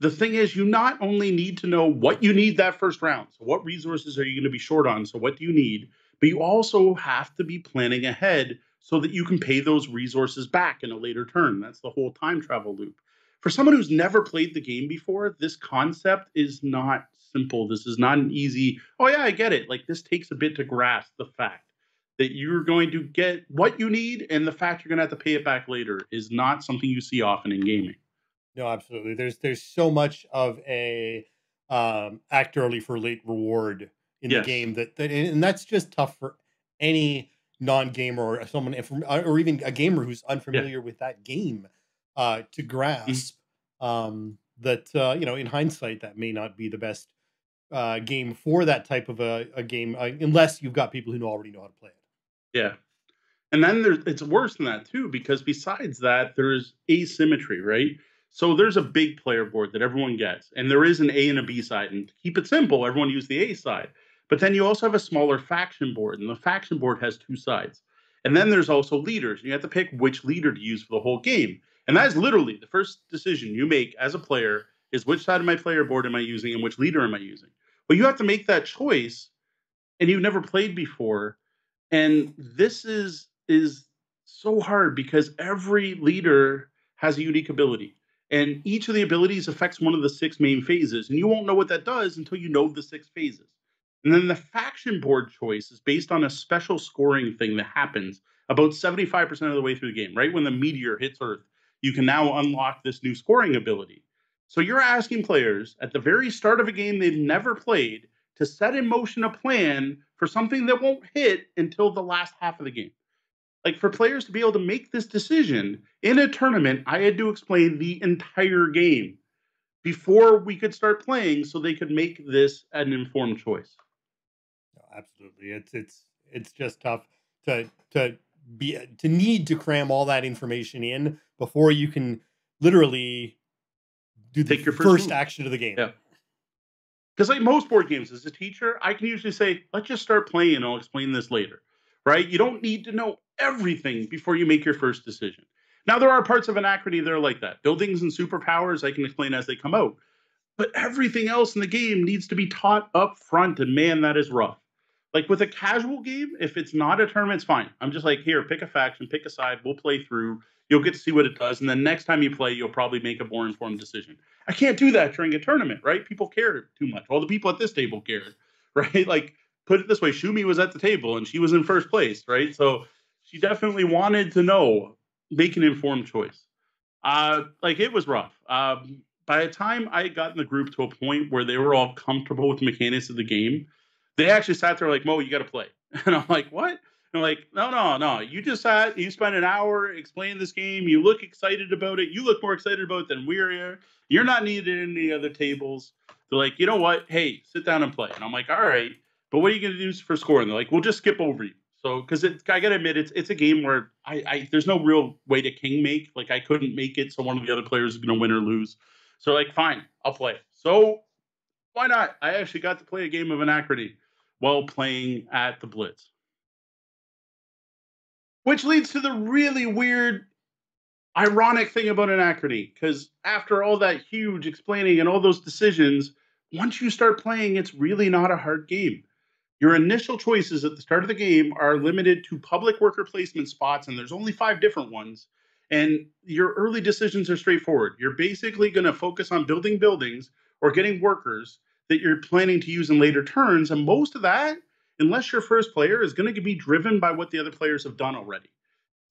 The thing is, you not only need to know what you need that first round. So, what resources are you going to be short on? So, what do you need? But you also have to be planning ahead so that you can pay those resources back in a later turn. That's the whole time travel loop. For someone who's never played the game before, this concept is not simple. This is not an easy, oh, yeah, I get it. Like, this takes a bit to grasp the fact that you're going to get what you need and the fact you're going to have to pay it back later is not something you see often in gaming. No, absolutely. There's there's so much of a um, act early for late reward in yes. the game that, that and that's just tough for any non-gamer or someone or even a gamer who's unfamiliar yeah. with that game uh, to mm-hmm. grasp mm-hmm. um, that uh, you know in hindsight that may not be the best uh, game for that type of a, a game, uh, unless you've got people who already know how to play it. Yeah. And then there's it's worse than that too, because besides that, there's asymmetry, right? So there's a big player board that everyone gets, and there is an A and a B side. And to keep it simple, everyone use the A side. But then you also have a smaller faction board, and the faction board has two sides. And then there's also leaders. You have to pick which leader to use for the whole game. And that is literally the first decision you make as a player is which side of my player board am I using and which leader am I using? But you have to make that choice and you've never played before. And this is is so hard because every leader has a unique ability. And each of the abilities affects one of the six main phases. And you won't know what that does until you know the six phases. And then the faction board choice is based on a special scoring thing that happens about 75% of the way through the game, right? When the meteor hits Earth, you can now unlock this new scoring ability. So you're asking players at the very start of a game they've never played to set in motion a plan for something that won't hit until the last half of the game. Like for players to be able to make this decision in a tournament, I had to explain the entire game before we could start playing so they could make this an informed choice. Absolutely. It's it's it's just tough to to be to need to cram all that information in before you can literally do the Take your first, first action of the game. Yeah. Because like most board games, as a teacher, I can usually say, let's just start playing and I'll explain this later. Right? You don't need to know everything before you make your first decision. Now there are parts of Anachrony that are like that. Buildings and superpowers I can explain as they come out. But everything else in the game needs to be taught up front, and man, that is rough. Like with a casual game, if it's not a tournament, it's fine. I'm just like, here, pick a faction, pick a side, we'll play through. You'll get to see what it does, and then next time you play, you'll probably make a more informed decision. I can't do that during a tournament, right? People care too much. All the people at this table cared, [LAUGHS] right? Like, put it this way: Shumi was at the table and she was in first place, right? So she definitely wanted to know, make an informed choice. Uh, like it was rough. Um, by the time I got in the group to a point where they were all comfortable with the mechanics of the game, they actually sat there like, Moe, you got to play. [LAUGHS] And I'm like, what? And I'm like, no, no, no. You just sat, you spent an hour explaining this game. You look excited about it. You look more excited about it than we're. You're not needed in any other tables. They're like, you know what? Hey, sit down and play. And I'm like, all right. But what are you going to do for score? And they're like, we'll just skip over you. So, because I got to admit, it's it's a game where I, I there's no real way to king make. Like I couldn't make it, so one of the other players is going to win or lose. So, like, fine, I'll play. So, why not? I actually got to play a game of Anachrony while playing at the Blitz. Which leads to the really weird, ironic thing about Anachrony. Because after all that huge explaining and all those decisions, once you start playing, it's really not a hard game. Your initial choices at the start of the game are limited to public worker placement spots, and there's only five different ones. And your early decisions are straightforward. You're basically going to focus on building buildings or getting workers that you're planning to use in later turns. And most of that, unless your first player, is going to be driven by what the other players have done already.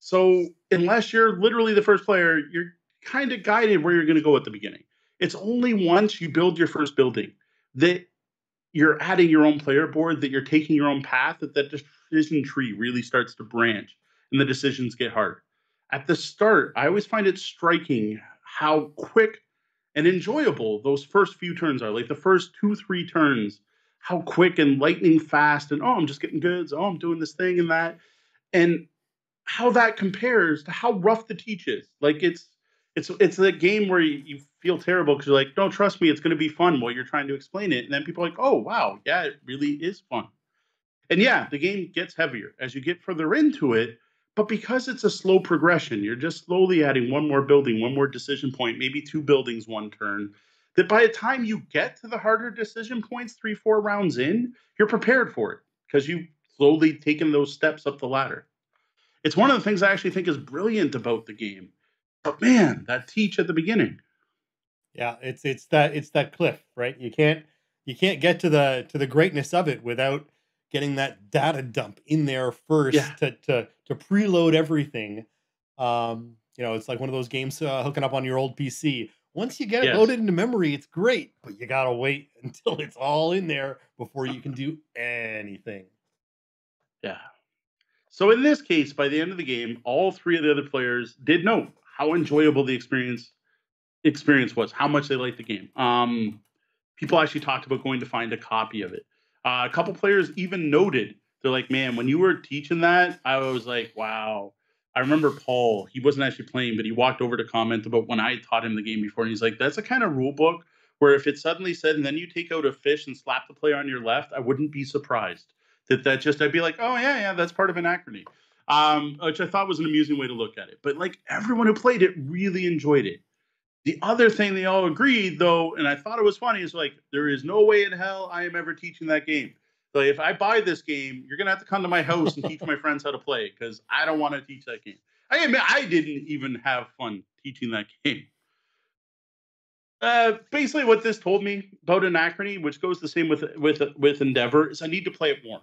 So, unless you're literally the first player, you're kind of guided where you're going to go at the beginning. It's only once you build your first building that you're adding your own player board, that you're taking your own path, that that decision tree really starts to branch and the decisions get hard. At the start, I always find it striking how quick and enjoyable those first few turns are. Like the first two, three turns, how quick and lightning fast, and oh, I'm just getting goods. Oh, I'm doing this thing and that. And how that compares to how rough the teach is. Like it's it's it's a game where you, you feel terrible because you're like, don't trust me, it's going to be fun while you're trying to explain it, and then people are like, oh wow, yeah, it really is fun. And yeah, the game gets heavier as you get further into it, but because it's a slow progression, you're just slowly adding one more building, one more decision point, maybe two buildings one turn. That by the time you get to the harder decision points, three, four rounds in, you're prepared for it because you've slowly taken those steps up the ladder. It's one of the things I actually think is brilliant about the game. But man, that teach at the beginning. Yeah, it's it's that it's that cliff, right? You can't you can't get to the to the greatness of it without getting that data dump in there first Yeah. to to to preload everything. Um, you know, it's like one of those games uh, hooking up on your old PC. Once you get it loaded into memory, it's great, but you gotta wait [LAUGHS] until it's all in there before you can do anything. Yeah. So in this case, by the end of the game, all three of the other players did know how enjoyable the experience experience was, how much they liked the game. Um, people actually talked about going to find a copy of it. Uh, a couple players even noted they're like, "Man, when you were teaching that, I was like, wow." I remember Paul. He wasn't actually playing, but he walked over to comment about when I taught him the game before, and he's like, "That's a kind of rule book Where if it suddenly said, and then you take out a fish and slap the player on your left, I wouldn't be surprised that that just I'd be like, oh yeah, yeah, that's part of anachrony, um, which I thought was an amusing way to look at it. But like everyone who played it really enjoyed it. The other thing they all agreed, though, and I thought it was funny, is like there is no way in hell I am ever teaching that game. So if I buy this game, you're gonna have to come to my house and teach my [LAUGHS] friends how to play because I don't want to teach that game. I admit I didn't even have fun teaching that [LAUGHS] game. Uh, basically, what this told me about Anachrony, which goes the same with with with Endeavor, is I need to play it more.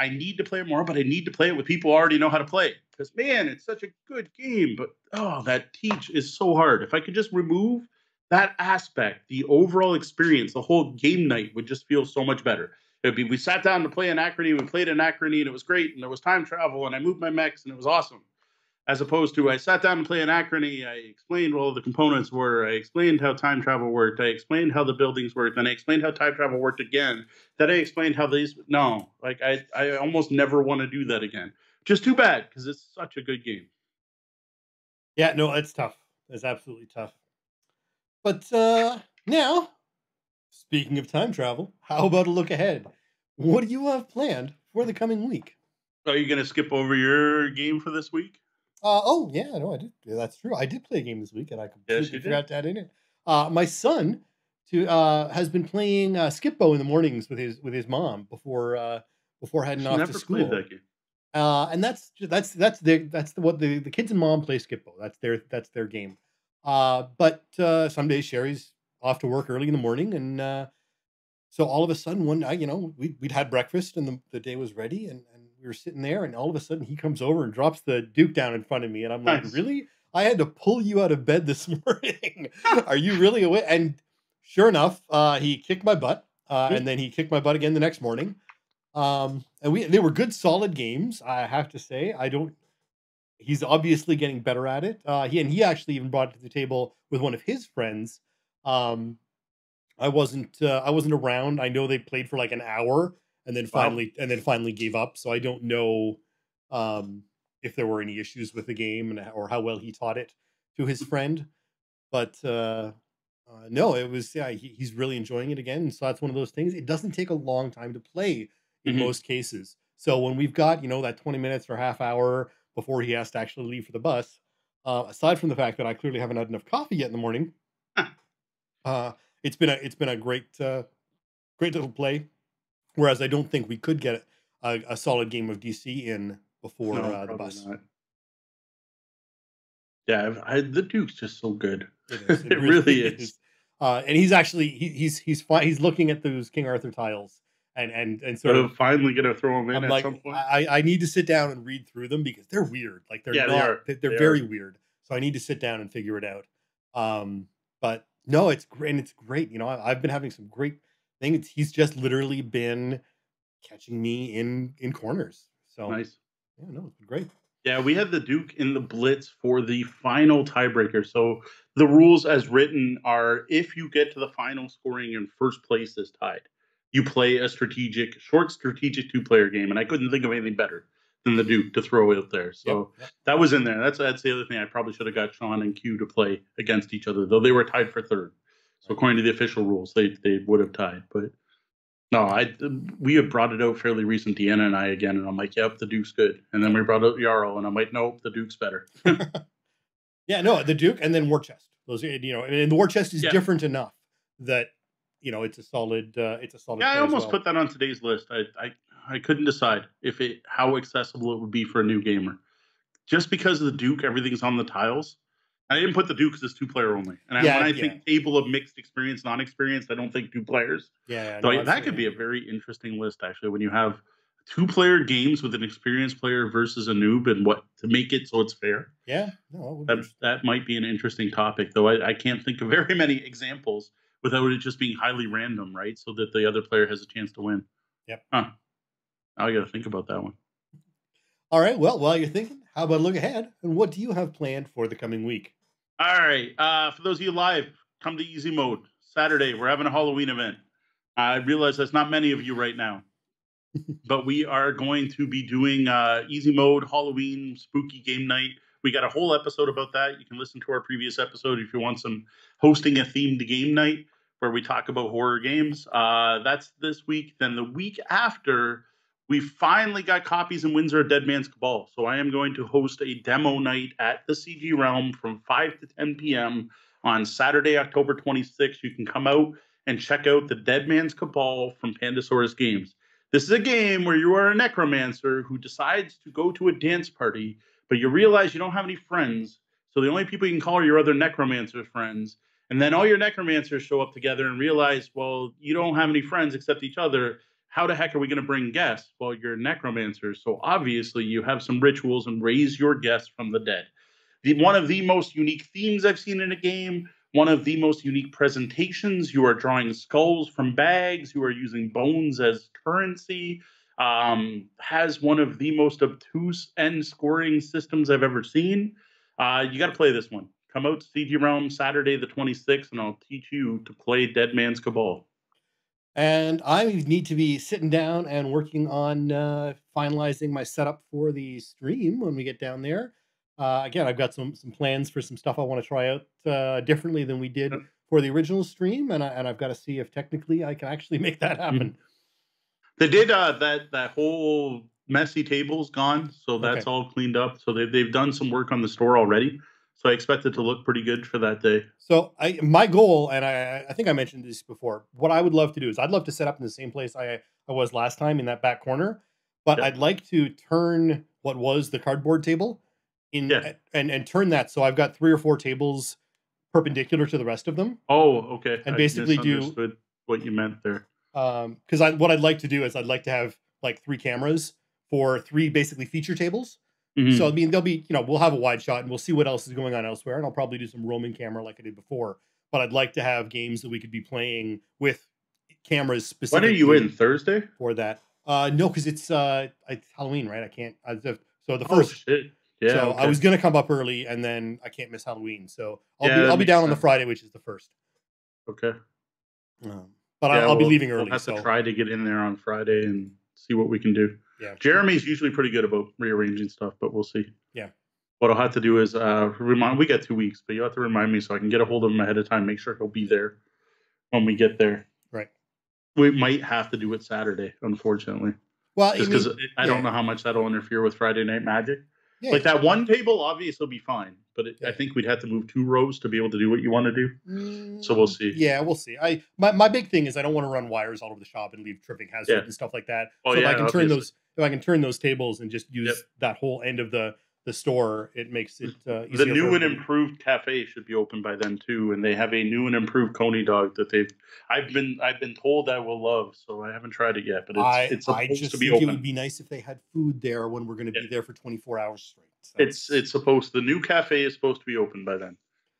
I need to play it more, but I need to play it with people who already know how to play. Because man, it's such a good game, but oh, that teach is so hard. If I could just remove that aspect, the overall experience, the whole game night would just feel so much better. It'd be we sat down to play Anachrony, we played Anachrony, and it was great, and there was time travel, and I moved my mechs, and it was awesome as opposed to I sat down and played Anachrony. I explained all the components were. I explained how time travel worked. I explained how the buildings worked. Then I explained how time travel worked again. Then I explained how these. No, like I, I almost never want to do that again. Just too bad because it's such a good game. Yeah, no, it's tough. It's absolutely tough. But uh now, speaking of time travel, how about a look ahead? What do you have planned for the coming week? Are you going to skip over your game for this week? Uh, oh yeah, no, I did. Yeah, that's true. I did play a game this week, and I completely you forgot to add in it. Uh, my son to uh, has been playing uh, Skip-Bo in the mornings with his with his mom before uh, before heading off Never to played school. that game. Uh, and that's that's that's their that's the, what the, the kids and mom play Skip-Bo. That's their that's their game. Uh, but uh, some days Sherry's off to work early in the morning, and uh, so all of a sudden one night, you know, we we'd had breakfast and the, the day was ready, and, and we were sitting there, and all of a sudden he comes over and drops the Duke down in front of me, and I'm like, Nice. really? I had to pull you out of bed this [LAUGHS] morning. [LAUGHS] Are you really awake? And sure enough, uh, he kicked my butt, uh, and then he kicked my butt again the next morning. Um, and we they were good, solid games. I have to say, I don't. He's obviously getting better at it. Uh, he and he actually even brought it to the table with one of his friends. Um, I wasn't uh, I wasn't around. I know they played for like an hour and then Wow. finally and then finally gave up. So I don't know um, if there were any issues with the game and or how well he taught it to his friend. But uh, uh, no, it was yeah. He, he's really enjoying it again. So that's one of those things. It doesn't take a long time to play in Mhm. most cases. So when we've got you know that twenty minutes or half hour before he has to actually leave for the bus, uh, aside from the fact that I clearly haven't had enough coffee yet in the morning, uh, it's been a it's been a great uh, great little play. Whereas I don't think we could get a, a solid game of DC in before No, uh, the bus. not. Yeah, I've, the Duke's just so good. It, is. [LAUGHS] It really is. Uh, and he's actually he, he's he's fi- he's looking at those King Arthur tiles and and and sort So of. finally gonna throw them in I'm at like, some point. I, I need to sit down and read through them because they're weird. Like they're Yeah, they not, are. they are They very are. weird. So I need to sit down and figure it out. Um, but no, it's great. And it's great. You know, I, I've been having some great things. He's just literally been catching me in in corners. So nice. yeah, no, it's been great. Yeah, we had the Duke in the Blitz for the final tiebreaker. So the rules as written are if you get to the final scoring in first place is tied, you play a strategic, short strategic two player game. And I couldn't think of anything better than the Duke to throw out there. So Yep, that was in there. That's that's the other thing. I probably should have got Sean and Q to play against each other, though they were tied for third. So according to the official rules, they they would have tied. But no, I we had brought it out fairly recent, Deanna and I again, and I'm like, yep, the Duke's good. And then we brought out Yarrow, and I'm like, nope, the Duke's better. [LAUGHS] [LAUGHS] Yeah, no, the Duke and then War Chest. Those you know, and the War Chest is Yeah. different enough that you know it's a solid uh, it's a solid. Yeah, I almost well. put that on today's list. I, I I couldn't decide if it how accessible it would be for a new gamer. Just because of the Duke, everything's on the tiles. I didn't put the Duke because it's two player only. And I- when I yeah. think table of mixed experience, non experienced, I don't think two players. Yeah, yeah So no, that could be a very interesting list actually when you have two player games with an experienced player versus a noob and what to make it so it's fair. yeah. No, it That that might be an interesting topic, though I, I can't think of [LAUGHS] very many examples without it just being highly random, right? So that the other player has a chance to win. Yep. Huh. I got to think about that one. All right. Well, while you're thinking, how about look ahead and what do you have planned for the coming week? All right. Uh, for those of you live, come to Easy Mode Saturday. We're having a Halloween event. I realize that's not many of you right now, [LAUGHS] but we are going to be doing uh, Easy Mode Halloween Spooky Game Night. We got a whole episode about that. You can listen to our previous episode if you want some hosting a themed game night. where we talk about horror games. Uh, that's this week. Then the week after, we finally got copies in Windsor of Dead Man's Cabal. So I am going to host a demo night at the CG Realm from 5 to 10 p.m. on Saturday, October 26th. You can come out and check out the Dead Man's Cabal from Pandasaurus Games. This is a game where you are a necromancer who decides to go to a dance party, but you realize you don't have any friends. So the only people you can call are your other necromancer friends. And then all your necromancers show up together and realize, well, you don't have any friends except each other how the heck are we going to bring guests? Well, you're necromancers, so obviously you have some rituals and raise your guests from the dead. The, one of the most unique themes I've seen in a game, one of the most unique presentations. You are drawing skulls from bags, you are using bones as currency. Um, has one of the most obtuse end scoring systems I've ever seen. Uh, you got to play this one. Come out to CG Realm Saturday the 26th, and I'll teach you to play Dead Man's Cabal and I need to be sitting down and working on uh, finalizing my setup for the stream when we get down there. Uh, again, I've got some some plans for some stuff I want to try out uh, differently than we did for the original stream, and I, and I've got to see if technically I can actually [LAUGHS] make that mm-hmm. happen. They did uh, that that whole messy table's gone, so that's okay. all cleaned up. So they they've done some work on the store already. So I expect it to look pretty good for that day. So I my goal, and I I think I mentioned this before. What I would love to do is I'd love to set up in the same place I I was last time in that back corner, but I'd like to turn what was the cardboard table in yeah. and and turn that so I've got three or four tables perpendicular to the rest of them. Oh, okay. And I basically do what you meant there. Um, because I what I'd like to do is I'd like to have like three cameras for three basically feature tables Mm-hmm. So I mean, they'll be you know we'll have a wide shot and we'll see what else is going on elsewhere, and I'll probably do some roaming camera like I did before. But I'd like to have games that we could be playing with cameras specifically. When are you in Thursday for that? Uh, no, because it's uh it's Halloween, right? I can't. I, so the oh, first. Oh, yeah. So okay. I was gonna come up early, and then I can't miss Halloween. So I'll yeah, be I'll be down sense. on the Friday, which is the first. Okay. Um, but yeah, I, will we'll, be leaving early. We'll have so. to try to get in there on Friday and see what we can do. Yeah. Jeremy's usually pretty good about rearranging stuff, but we'll see. Yeah. What I'll have to do is uh, remind. We got two weeks, but you have to remind me so I can get a hold of him ahead of time. Make sure he'll be there when we get there. Right. We might have to do it Saturday, unfortunately. Well, just because I don't know how much that'll interfere with Friday Night Magic. Yeah. Like that one table, obviously, will be fine, but it, yeah. I think we'd have to move two rows to be able to do what you want to do. Mm, so we'll see. Yeah, we'll see. I my, my big thing is I don't want to run wires all over the shop and leave tripping hazards yeah. and stuff like that. Oh, so if I can obviously. turn those if I can turn those tables and just use yep. that whole end of the the store, it makes it uh, the new and improved cafe should be open by then too, and they have a new and improved coney dog that they've. I've been I've been told I will love, so I haven't tried it yet, but it's I, it's supposed I just to be think open. It would be nice if they had food there when we're going to yeah. be there for 24 hours straight. So. It's it's supposed the new cafe is supposed to be open by then.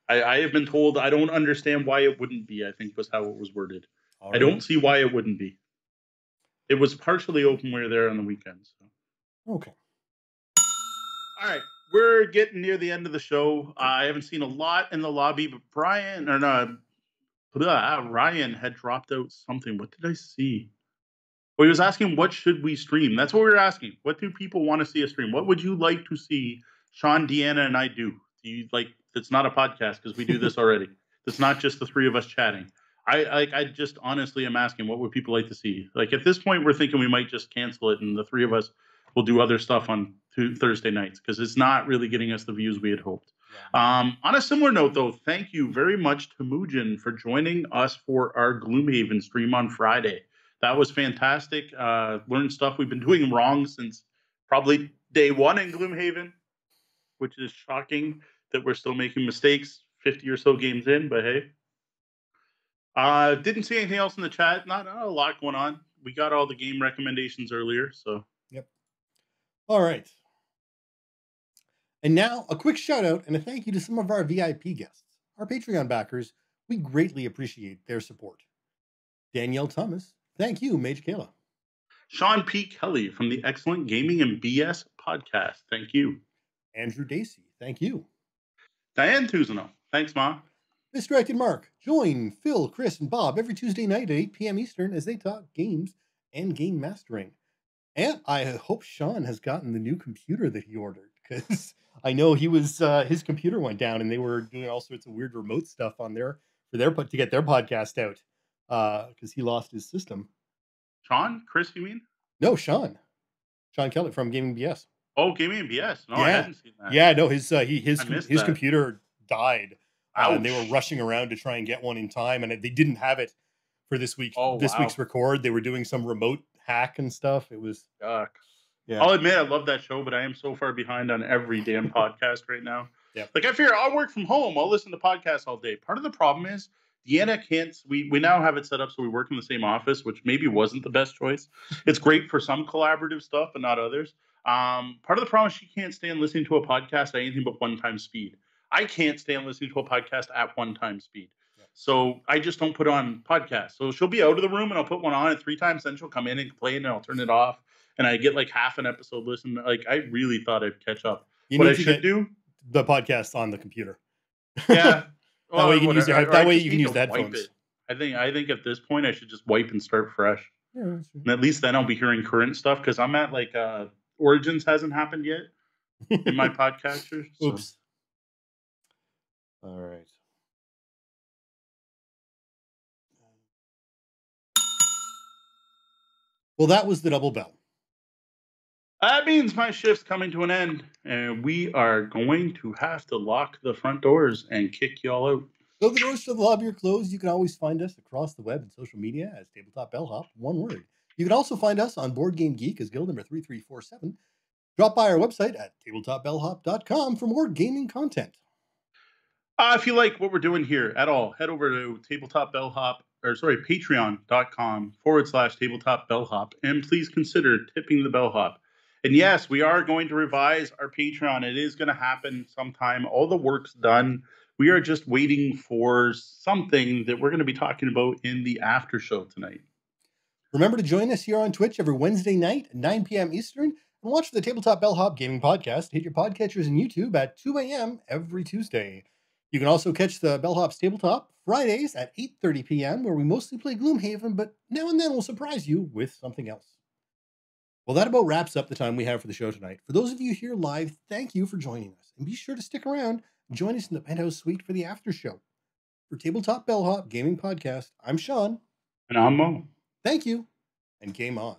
I, I have been told I don't understand why it wouldn't be. I think was how it was worded. Right. I don't see why it wouldn't be. It was partially open. We were there on the weekends. So. Okay. All right, we're getting near the end of the show. Uh, I haven't seen a lot in the lobby, but Brian or no, blah, Ryan had dropped out something. What did I see? Well, he was asking what should we stream. That's what we were asking. What do people want to see a stream? What would you like to see Sean, Deanna, and I do? Do you like? It's not a podcast because we do this already. it's not just the three of us chatting. I like. I just honestly am asking, what would people like to see? Like at this point, we're thinking we might just cancel it, and the three of us will do other stuff on Thursday nights because it's not really getting us the views we had hoped. Yeah. Um, on a similar note, though, thank you very much to Mugen for joining us for our Gloomhaven stream on Friday. That was fantastic. Uh, learned stuff we've been doing wrong since probably day one in Gloomhaven, which is shocking that we're still making mistakes 50 or so games in, but hey. Uh, didn't see anything else in the chat. Not, not a lot going on. We got all the game recommendations earlier, so. Yep. All right. And now, a quick shout out and a thank you to some of our VIP guests, our Patreon backers. We greatly appreciate their support. Danielle Thomas, thank you, Mage Kayla. Sean P. Kelly from the Excellent Gaming and BS podcast, thank you. Andrew Dacey, thank you. Diane Tuzano, thanks, Ma. Misdirected Mark, join Phil, Chris, and Bob every Tuesday night at 8 p.m. Eastern as they talk games and game mastering. And I hope Sean has gotten the new computer that he ordered because [LAUGHS] I know he was uh, his computer went down and they were doing all sorts of weird remote stuff on there for their to get their podcast out because uh, he lost his system. Sean, Chris, you mean? No, Sean. Sean Kelly from Gaming BS. Oh, Gaming BS. No, yeah. I hadn't seen that. Yeah, no, his uh, he his his that. computer died. Uh, and they were rushing around to try and get one in time, and they didn't have it for this week. Oh, this wow. week's record, they were doing some remote hack and stuff. It was. Yuck. Yeah. I'll admit I love that show, but I am so far behind on every damn [LAUGHS] podcast right now. Yeah. Like I figure I'll work from home. I'll listen to podcasts all day. Part of the problem is Deanna can't. We we now have it set up so we work in the same office, which maybe wasn't the best choice. [LAUGHS] It's great for some collaborative stuff, but not others. Um, part of the problem is she can't stand listening to a podcast at anything but one time speed. I can't stand listening to a podcast at one time speed. So I just don't put on podcasts. So she'll be out of the room and I'll put one on at three times. Then she'll come in and complain and I'll turn it off. And I get like half an episode listen. Like I really thought I'd catch up. You what I should do the podcast on the computer. Yeah. [LAUGHS] that way you can use your, that way you can use the headphones. I think I think at this point I should just wipe and start fresh. Yeah, and at least then I'll be hearing current stuff because I'm at like uh Origins hasn't happened yet [LAUGHS] in my podcatcher. So. Oops. All right. Well, that was the double bell. That means my shift's coming to an end, and we are going to have to lock the front doors and kick y'all out. Though the doors to the lobby are closed, you can always find us across the web and social media as Tabletop Bellhop, one word. You can also find us on Board Game Geek as guild number 3347. Drop by our website at tabletopbellhop.com for more gaming content. Uh, if you like what we're doing here at all, head over to Tabletop Bellhop, or sorry, patreon.com forward slash tabletop bellhop, and please consider tipping the bellhop. And yes, we are going to revise our Patreon. It is going to happen sometime. All the work's done. We are just waiting for something that we're going to be talking about in the after show tonight. Remember to join us here on Twitch every Wednesday night at 9 p.m. Eastern and watch the Tabletop Bellhop Gaming Podcast. Hit your podcatchers and YouTube at 2 a.m. every Tuesday. You can also catch the Bellhop's Tabletop Fridays at 8.30 p.m., where we mostly play Gloomhaven, but now and then we'll surprise you with something else. Well, that about wraps up the time we have for the show tonight. For those of you here live, thank you for joining us. And be sure to stick around and join us in the penthouse suite for the after show. For Tabletop Bellhop Gaming Podcast, I'm Sean. And I'm Moe. Thank you, and game on.